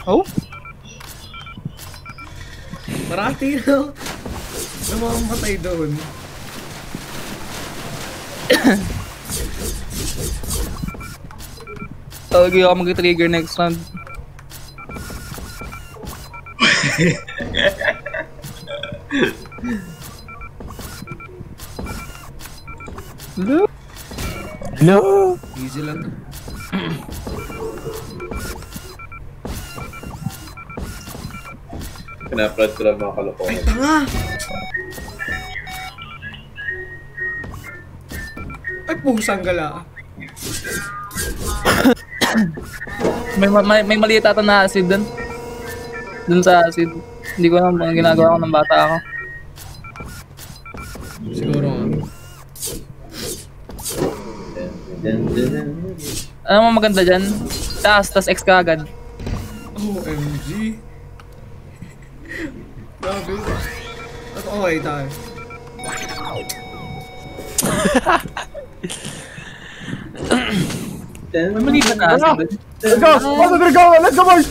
Oh? Marati na. <laughs> Namamatay doon. <coughs> Talaga ako mag-trigger next round. Hello? No! Easy lang. Pinaplad ko lang mga kalokohan. Tanga! Ay, pusang gala. May, may, may maliit ata na acid dun. Dun sa acid. Hindi ko alam ang ginagawa ko ng bata ako. Siguro nga. Ano mo maganda dyan? Taas, tas X ka agad. OMG. Grabe. At okay tayo. May <laughs> maliit na dun. Let's go! Let's go! Let's go, boys!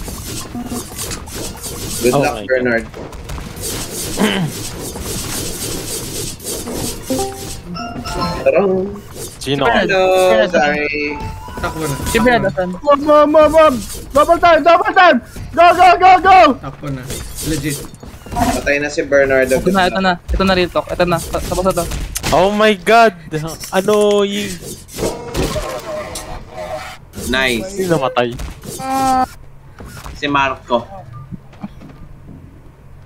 Good Oh luck. Bernard. Tarong! Sino? Hello! Sorry! Takbo na. Si Brad, asan? Mom, mom, mom, mom! Double time! Double time! Go, go, go, go! Takbo na. Legit. Patay na si Bernardo. Ito na, ito na. Ito na real talk. Ito na. Ta- Tapos na to. Oh my god! Annoying! Nice. Sino namatay? Si Marco.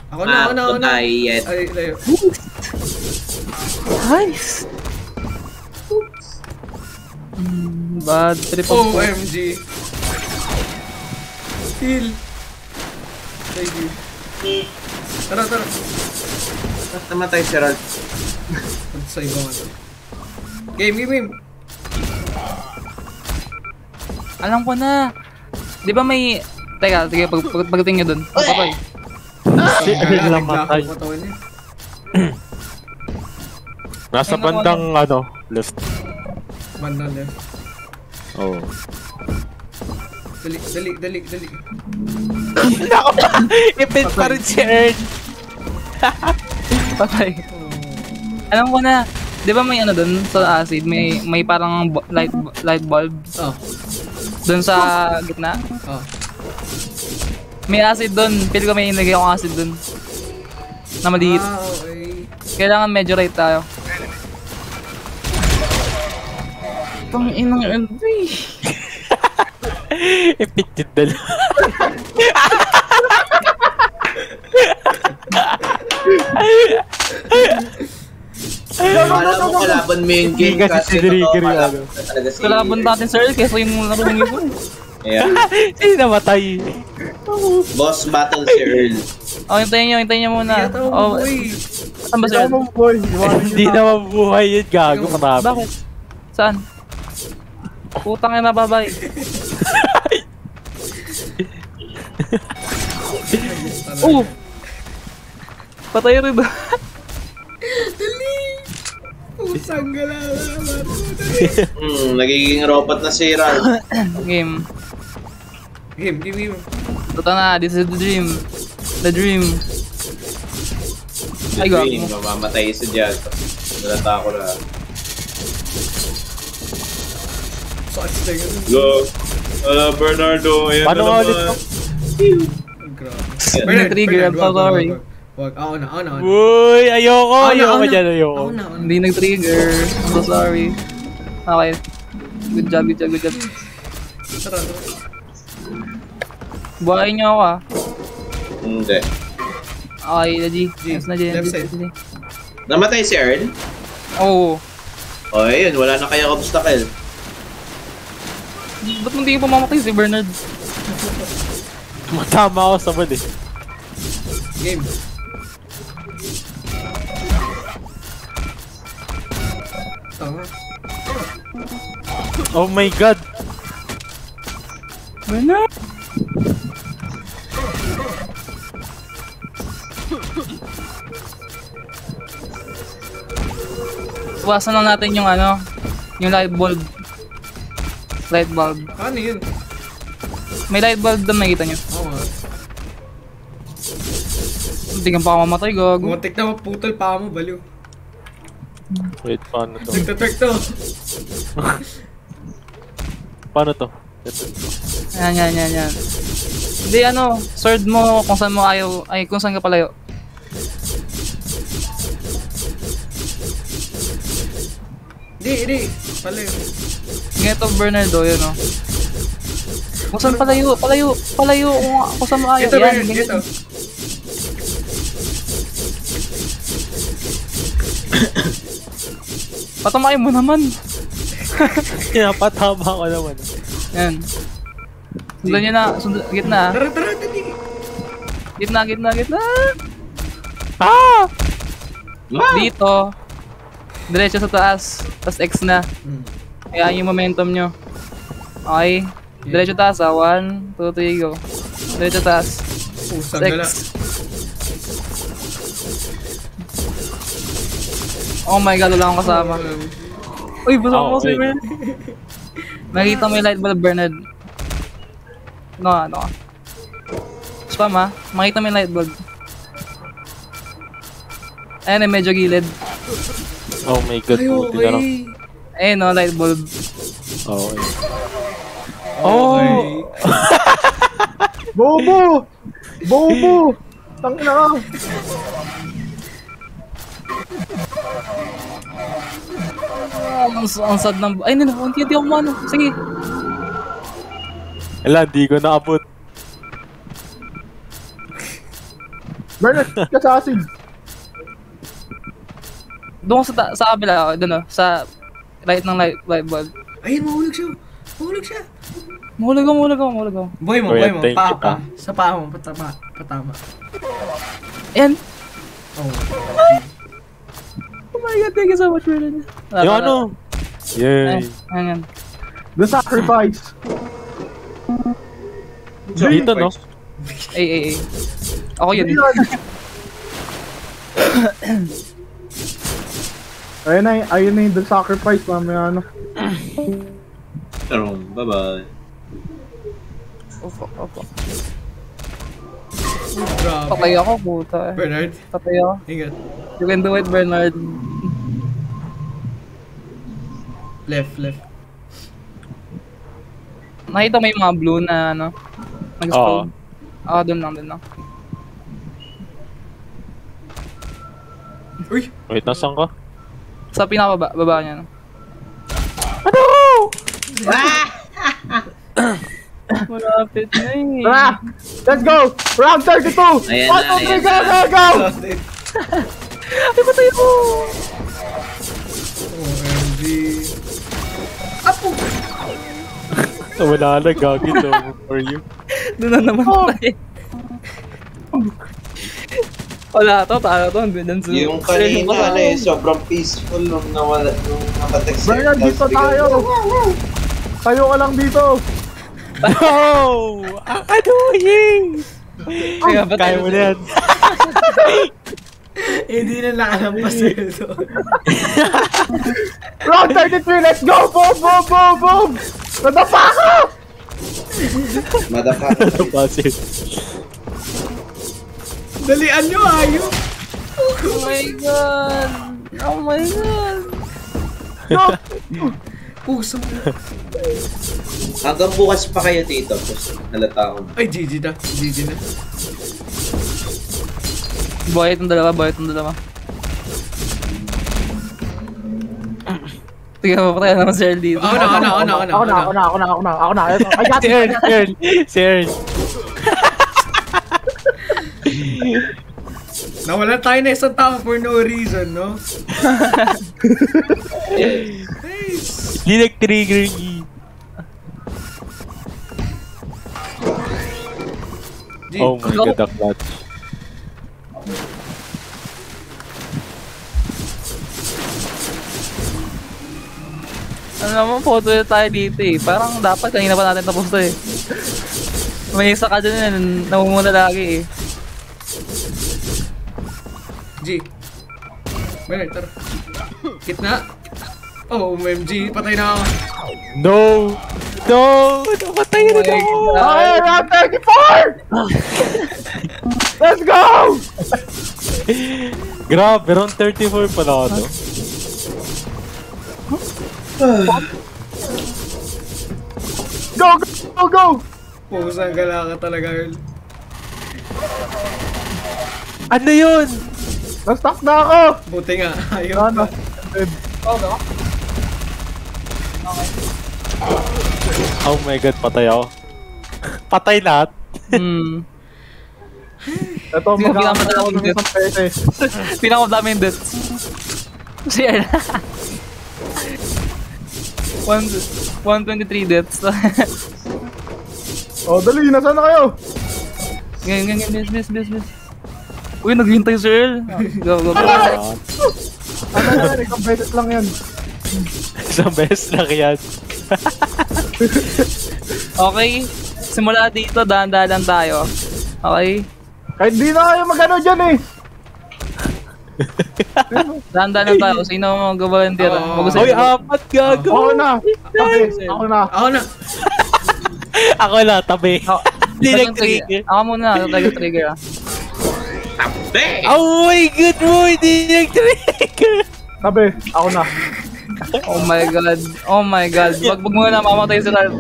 Ako na, ako na, ako na. Ay, layo. Nice! Bad trip of OMG. Heal. Thank you. Tara, tara. Namatay si Ralph? Sa ibang ano. Game, game, game. Alam ko na. Di ba may... Teka, sige, pag, pag, pagdating nyo dun. Papay. Si Earl Kaya, lang matay. <clears throat> Nasa bandang ano, left. Banda left. Oh. Dali, dali, dali, dali. <laughs> Ipit pa rin si Earl. <laughs> Papay. Alam ko na. Di ba may ano dun sa acid? May may parang light light bulb Oh, dun sa gitna. oh. May acid dun. Pili ko may inagay akong acid dun. Na maliit. Ah, okay. Kailangan medyo right tayo. Pang inang Uy. <laughs> Ipit yung dalawa. <laughs> Akala mo kalaban mo yung game Hindi kasi si totoo kalaban ka talaga si... Kalaban natin sir kesa yung laro ng iba. Yeah. Sino namatay? Boss battle si Earl. Oh, hintayin nyo, hintayin nyo muna. Hindi Oh, saan ba? Iwanan niyo Hindi na. naman buhay yun, gago. Marami. Bakit? Saan? Putang ina babay. <laughs> oh! Patay rin ba? <laughs> Pusang <laughs> galala. Hmm, nagiging robot na si Ralph. <coughs> Game. Game, game, game. Ito na, this is the dream. The dream. Ay, gago Green, mo. mamamatay si Jag. Nalata ko na. Such thing. Go! Uh, Bernardo, ayan Paano nga ulit to? Grabe. May trigger, I'm so sorry. Wag. Ako na, ako na, ako na. Uy, ayoko, Ako na, ayoko na. dyan, ayoko. Ako na, ako na. Hindi nag-trigger. I'm so sorry. Okay. Good job, good job, good job. Tara. Buhayin nyo ako ah. Hindi. Okay, G. Yes na, G. Left side. Namatay si Earl? Oo. O, oh, ayun, wala na kayang obstacle. Ba't hindi ko pamamatay si Bernard? Matama ako sa mali. Game. Oh my god. Bernard! Iwasan lang natin yung ano, yung light bulb. Light bulb. Ano yun? May light bulb doon nakita nyo. Oo nga. Hindi kang pa ako mamatay, gago. Muntik na maputol pa mo, baliw. Wait, paano to? Nagtatwerk to. <laughs> Paano to? Yan, yan, yan, yan. Hindi ano, sword mo kung saan mo ayaw, ay kung saan ka palayo. Hindi, hindi. Baliw. Ganito Bernardo, yun o. Kung saan palayo, palayo, palayo kung, kung saan mo ayaw. Ito, yan, Bernard, ito. <coughs> Patamain mo naman. <laughs> Pinapatama ko naman. Yan. Sundan nyo na, sundan, gitna. Tara, tara, dali. Gitna, gitna, gitna. Ah! Ah! Dito. Diretso sa taas. Tapos X na. Hmm. Kaya yung momentum nyo. Okay. Diretso taas ah. One, two, three, go. Diretso taas. Pusang gala. Oh my god, wala akong kasama. Uy, busog Oh, mo si. Bernard. Nakita mo yung light bulb, Bernard. No, ano ka? Spam ha? Makita mo yung light bulb. Ayan eh, medyo gilid. Oh my god, Ay, buti na lang. okay. Ayun no, light bulb. Oh, okay. Okay. <laughs> Bobo! Bobo! Tangina ka! Ang, ang sad ng... Ay, nila, hindi, hindi ako mano. Sige. Wala, di ko naabot. Bernard, <laughs> kasasin. Doon sa, ta- sa kabila, doon oh, sa right ng light, light bulb. Ayun, mahulog siya. Mahulog siya. Mahulog ako, mahulog ako, mahulog ako. Boy mo, boy mo. thank Pa, you, pa. pa. Sa paa mo, patama. Patama. Ayan. Oh. Oh my god, thank you so much, Merlin. Yung ano? Yay. ayan. The sacrifice. Dito, no? Ay, ay, ay. Ako yun. Ayun na, ayun na yung the sacrifice, mamaya ano. Tarong, bye-bye. Opo, opo. Grabe. Patay ako, puta. Bernard, Patay ako. ingat. You can do it, Bernard. Left, left. Nakita mo yung mga blue na ano? Nag-scroll. Ah, doon lang, doon lang. Uy! Wait, nasan ka? Sa pinakababa baba niya. No? <coughs> Malapit na eh. Tara! Let's go! Round 32! Ayan One, na, two, three, ayan go, na. go, go! Ay, Wala na, gagi to for you. Doon na naman tayo. Wala to, tayo to. Doon sa... Yung kanina, ano eh, sobrang peaceful nung nawala, nung nakatext. Bernard, dito tayo! Tayo ka lang dito! No! Annoying! Kaya ba Kaya mo na yan. <laughs> Hindi na nakalampas na yun doon. Round 33, let's go! Boom, boom, boom, boom! Nadapa ka! Madapa. Ano ba siya? Dalian nyo, ayo! Oh my god! Oh my god! Puso. Hanggang bukas pa kayo dito. Halata ko. Ay, GG na. GG na. Buhay itong dalawa, buhay itong dalawa. Tingnan mo, patay naman si Earl dito. Ako na, ako na, ako na, ako na. Ako na, ako na, ako na, ako na, ako na. Ito, I got Si! Earl, si Earl, si Earl. <laughs> Nawala tayo na isang tao for no reason, no? Nice. Di nag-trigger E. Oh my god, the clutch. Ano naman, photo na tayo dito eh. Parang dapat kanina pa natin tapos to eh. May isa ka dun yun, namumuna lagi eh. G. Bernard, tara. Kitna. Oh, OMG. Patay na ako. No! No! Namatay na ako! Okay, round 34! Let's go! <laughs> Grabe, round 34 pala ako. Go, go, go, go! Pusang gala ka talaga, Earl. Ano yun? Na-stuck na ako! Buti nga. Ayaw Ano? pa. Oh my god, patay ako. Patay lahat. Hmm. <laughs> Ito, Sige, magkakaroon pinakamadala ako ko ng isang pese. <laughs> Pinakamadami yung deaths. Si Earl. One, 123 deaths. Oh, dali, nasaan na kayo? Ngayon, ngayon, bis, bis, bis, bis. Uy, naghihintay si Earl. Go, go, go. Ah, Ano na, isang beses lang yan. Isang beses lang yan. Okay, simula dito, dahan-dahan lang tayo. Okay? Kahit di na kayo magano dyan eh. Dahan-dahan lang tayo. Sino mag-volunteer? Oo. Mag-usap. Uy, apat gago! Ako na. Tabi, ako na. Ako na. Ako na, tabi. Hindi Ako nag-trigger. Ako muna, ako tayo trigger ah. Tabe! Oh my god mo, hindi nag-trigger. Tabi, ako na. Oh my god. Oh my god. Wag wag muna mamatay sila.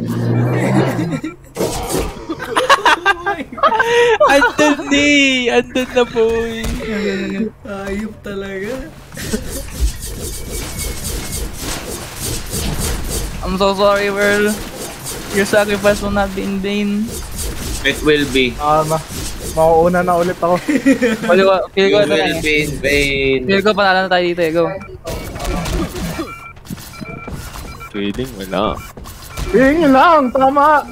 Andun ni! Andun na po eh. Ayop talaga. I'm so sorry, Earl. Your sacrifice will not be in vain. It will be. Ako na. Mauuna na ulit ako. Feel ko, feel ko ito na will eh. be in vain. Feel ko panalo na tayo dito eh. Go. Feeling, wala. Yun lang, tama.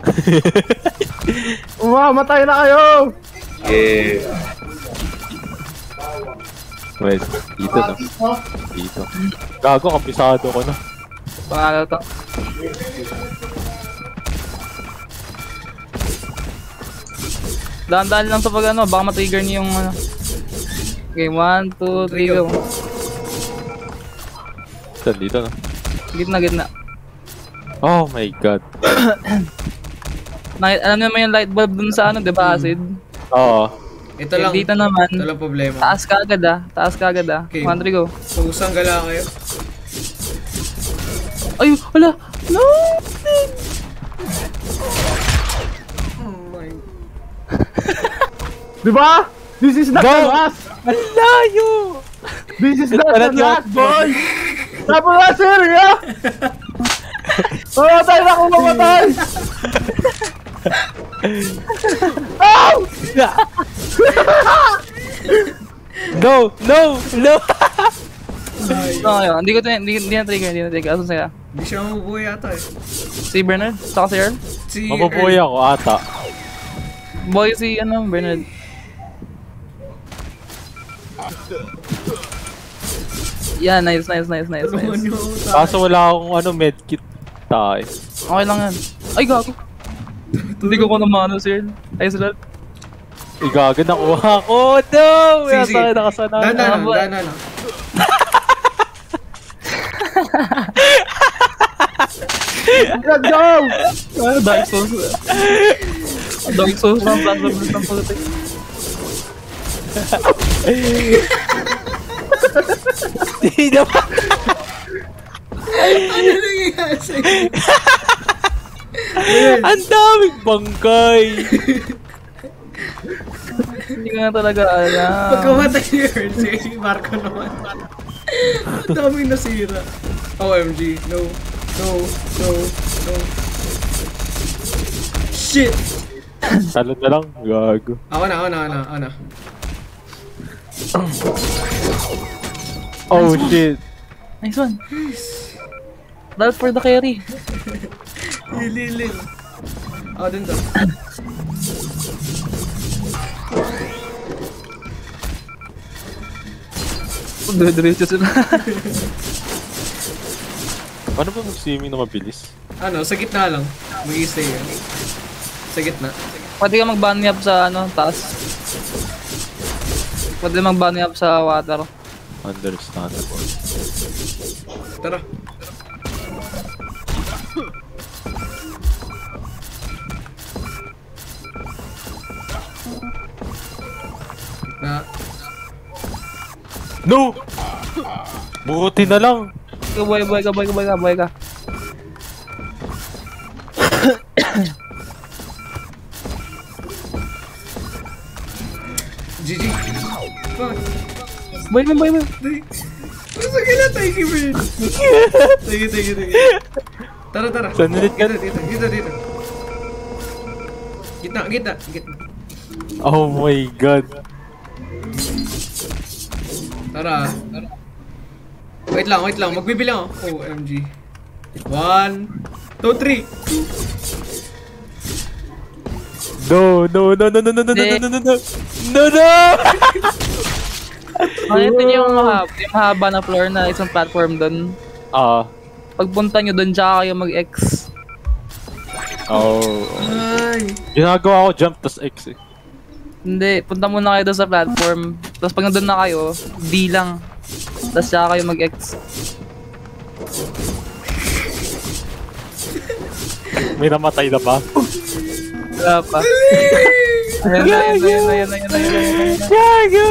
<laughs> Umamatay na kayo. Yeah. Wait, dito na. Dito. Gago, kampisado ko na. Panalo to. Dahan-dahan lang sa pag ano, baka matrigger niyo yung ano. Okay, 1, 2, 3, go. Saan, dito na. Gitna, gitna. Oh my god. <coughs> Night, alam naman yung light bulb dun sa ano, di ba, acid? Oo. Ito lang. Dito naman, Ito lang problema. taas ka agad ah. Taas ka agad ah. Okay. 1, 3, go. Pusang gala kayo. Ay, wala! No! Oh <laughs> my Di ba? This is not Go! the last. Ang layo! This is not the last, boy. Tapos na, sir, ya. <laughs> Mamatay na ako, mamatay. <laughs> Ow! <laughs> No! No! No! <laughs> No, ayun. Hindi ko, tin- hindi, hindi na trigger, hindi na trigger. Asan sila? Hindi siya mabubuhay ata eh. Si Bernard? Saka si Earl? Si Mabubuhay Earl. ako ata. Boy si ano, Bernard. Yeah, nice, nice, nice, nice, Tulungan nice. Kaso wala akong ano, medkit tayo. Okay lang yan. Ay, gago. Hindi ko ko namano, sir. Ayos lang. Igagad na kuha ko. Oh, no! Sige, sige. Nakasanan. Dana lang, dana lang. Let's go! Dark Souls. Dark Souls ng plan ng plan ko natin. Hindi naman. Ano nangyayari sa'yo? Ang daming bangkay! Hindi na talaga alam. Pagkamatay ni si Marco naman. Ang daming nasira. OMG. No. No. No. No. Shit! Talo na lang, gago. Ako na, ako na, ako na, ako na. Oh shit! Nice one. Dart for the carry. Hililin. Ako din to. Dire-diretso sila. <laughs> Paano ba mag-swimming na mabilis? Ano, sa gitna lang. Mag-i-stay yan. Sa gitna. Pwede ka mag-bunny up sa ano, taas. Pwede mag-bunny up sa water. Understandable. Tara. Na, No! Buti na lang! Kaboy, boy, kaboy, kaboy, kaboy ka. GG. Fuck. Boy, boy, boy, boy. Dali. Masa ka na? Thank you, man. Thank you, thank you, thank you. Tara, tara. Saan ulit ka? Dito, dito, dito, dito. Gitna, gitna, gitna. Oh my god. Tara. Tara. Wait lang, wait lang. Magbibilang ako. OMG. One, two, three. No, no, no, no, no, no, no, no, no, no, no, no, no, no! <laughs> Ano ito yung mahaba, yung mahaba na floor na isang platform doon. Ah, Pagpunta nyo doon, tsaka kayo mag-X. oh. Ay. Ginagawa ko jump tas X eh. Hindi, punta muna kayo doon sa platform. Tapos pag nandun na kayo, D lang. Tapos tsaka kayo mag-X. May namatay na ba? Wala pa. Ayan na, ayan na, ayan na, ayan na, ayan na, ayan na. Gago!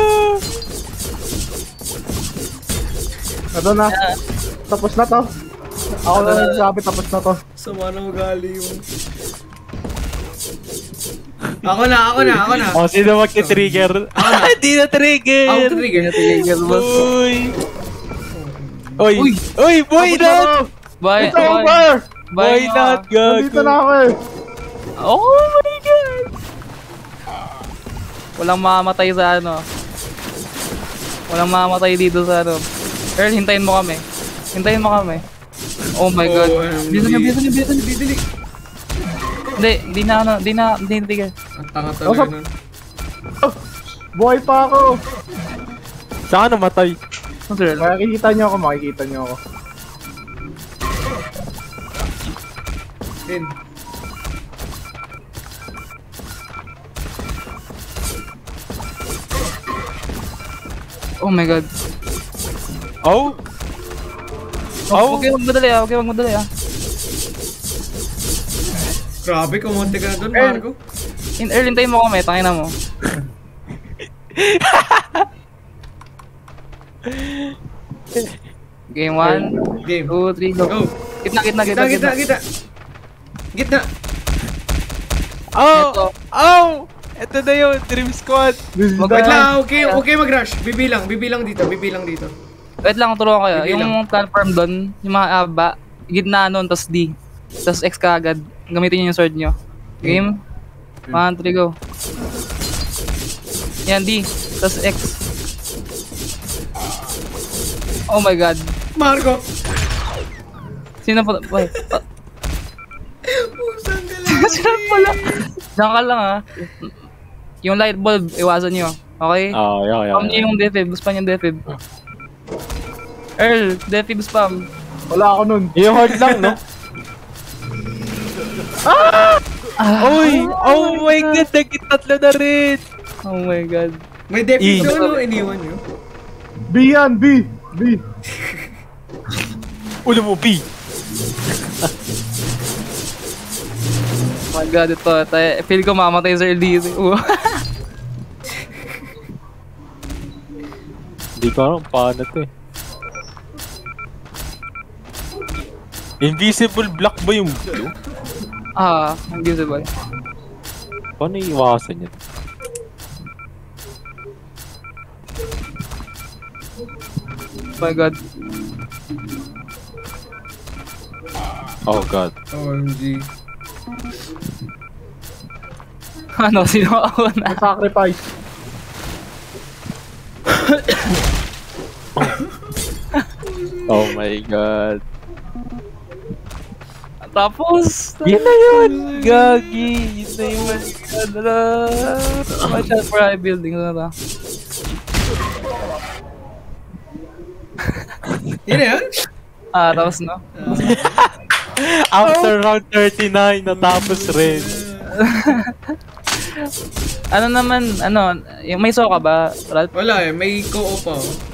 Ito na. Tapos na to. Ako na nagsabi tapos na to. Sama na ugali mo. Ako na, ako na, ako na. Oh, sino magti-trigger? Ah, Hindi na trigger! Ako trigger. Tigil, boss. Uy! Uy! Uy! Uy! Boy na not! It's over! Boy not! Nandito na Gago! ako eh. Oh my god! Walang mamamatay sa ano. Walang mamamatay dito sa ano. Earl, hintayin mo kami. Hintayin mo kami. Oh my god. Bisa niya, bisa niya, bisa niya. Dili, dili. Hindi, di na ano, di na, di na tigil. Ang tanga talaga nun. Buhay pa ako. Saan ka namatay? Sir? Makikita niyo ako, makikita niyo ako. Din. Oh my god. Oh! Oh, Oh! huwag kayo magmadali ah, huwag kayo magmadali ah. Grabe, kumonti ka na doon. Marco. In Earl, hintayin mo kami, tangin na mo. <laughs> Game 1, Game. 2, 3, go. Go. Gitna, gitna, Gitna, gitna, gitna, gitna. gitna. Oh! Ito. Oh! Ito na yun, Dream Squad! Wag- Wait lang, okay, okay mag-rush. Bibilang, bibilang dito, bibilang dito. Wait lang, turuan kayo. Hindi Yung platform doon, yung mga aba, gitna nun, tas D. Tas X kaagad. Gamitin niyo yung sword nyo. Game? 1, 3, go. Yan, D. Tas X. Oh my god. Marco. Sino pa? Wait. Pusang ka lang. Sino pala? Diyan ka lang ah. Yung light bulb, iwasan nyo. Okay? Oh, yeah, yeah. Spam nyo yung defib. Spam yung defib. Earl, defib spam. Wala ako nun. Yung hard lang, no? <laughs> Uy! Oh my god, naging tatlo na rin! Oh my god. May defib E. no? Iniwan nyo. B yan, B. B. Ulo mo, P! Oh my god, ito. Tayo, feel ko mamatay sa. Uh. Hindi ko alam paano to eh. Invisible block ba yung blue? Ah, invisible. Paano iwasan yun? Oh my god. Oh god. OMG. ano, sino ako <laughs> na? Sacrifice. Oh my god. Tapos, Yun na yun! Gagi! Yun na yun! ano, watch out for high building. Ano na? Yun na yan? Ah, tapos no? <laughs> After round 39, natapos rin. <laughs> Ano naman, ano, yung may soka ba, Ralph? Wala eh, may co-op ako.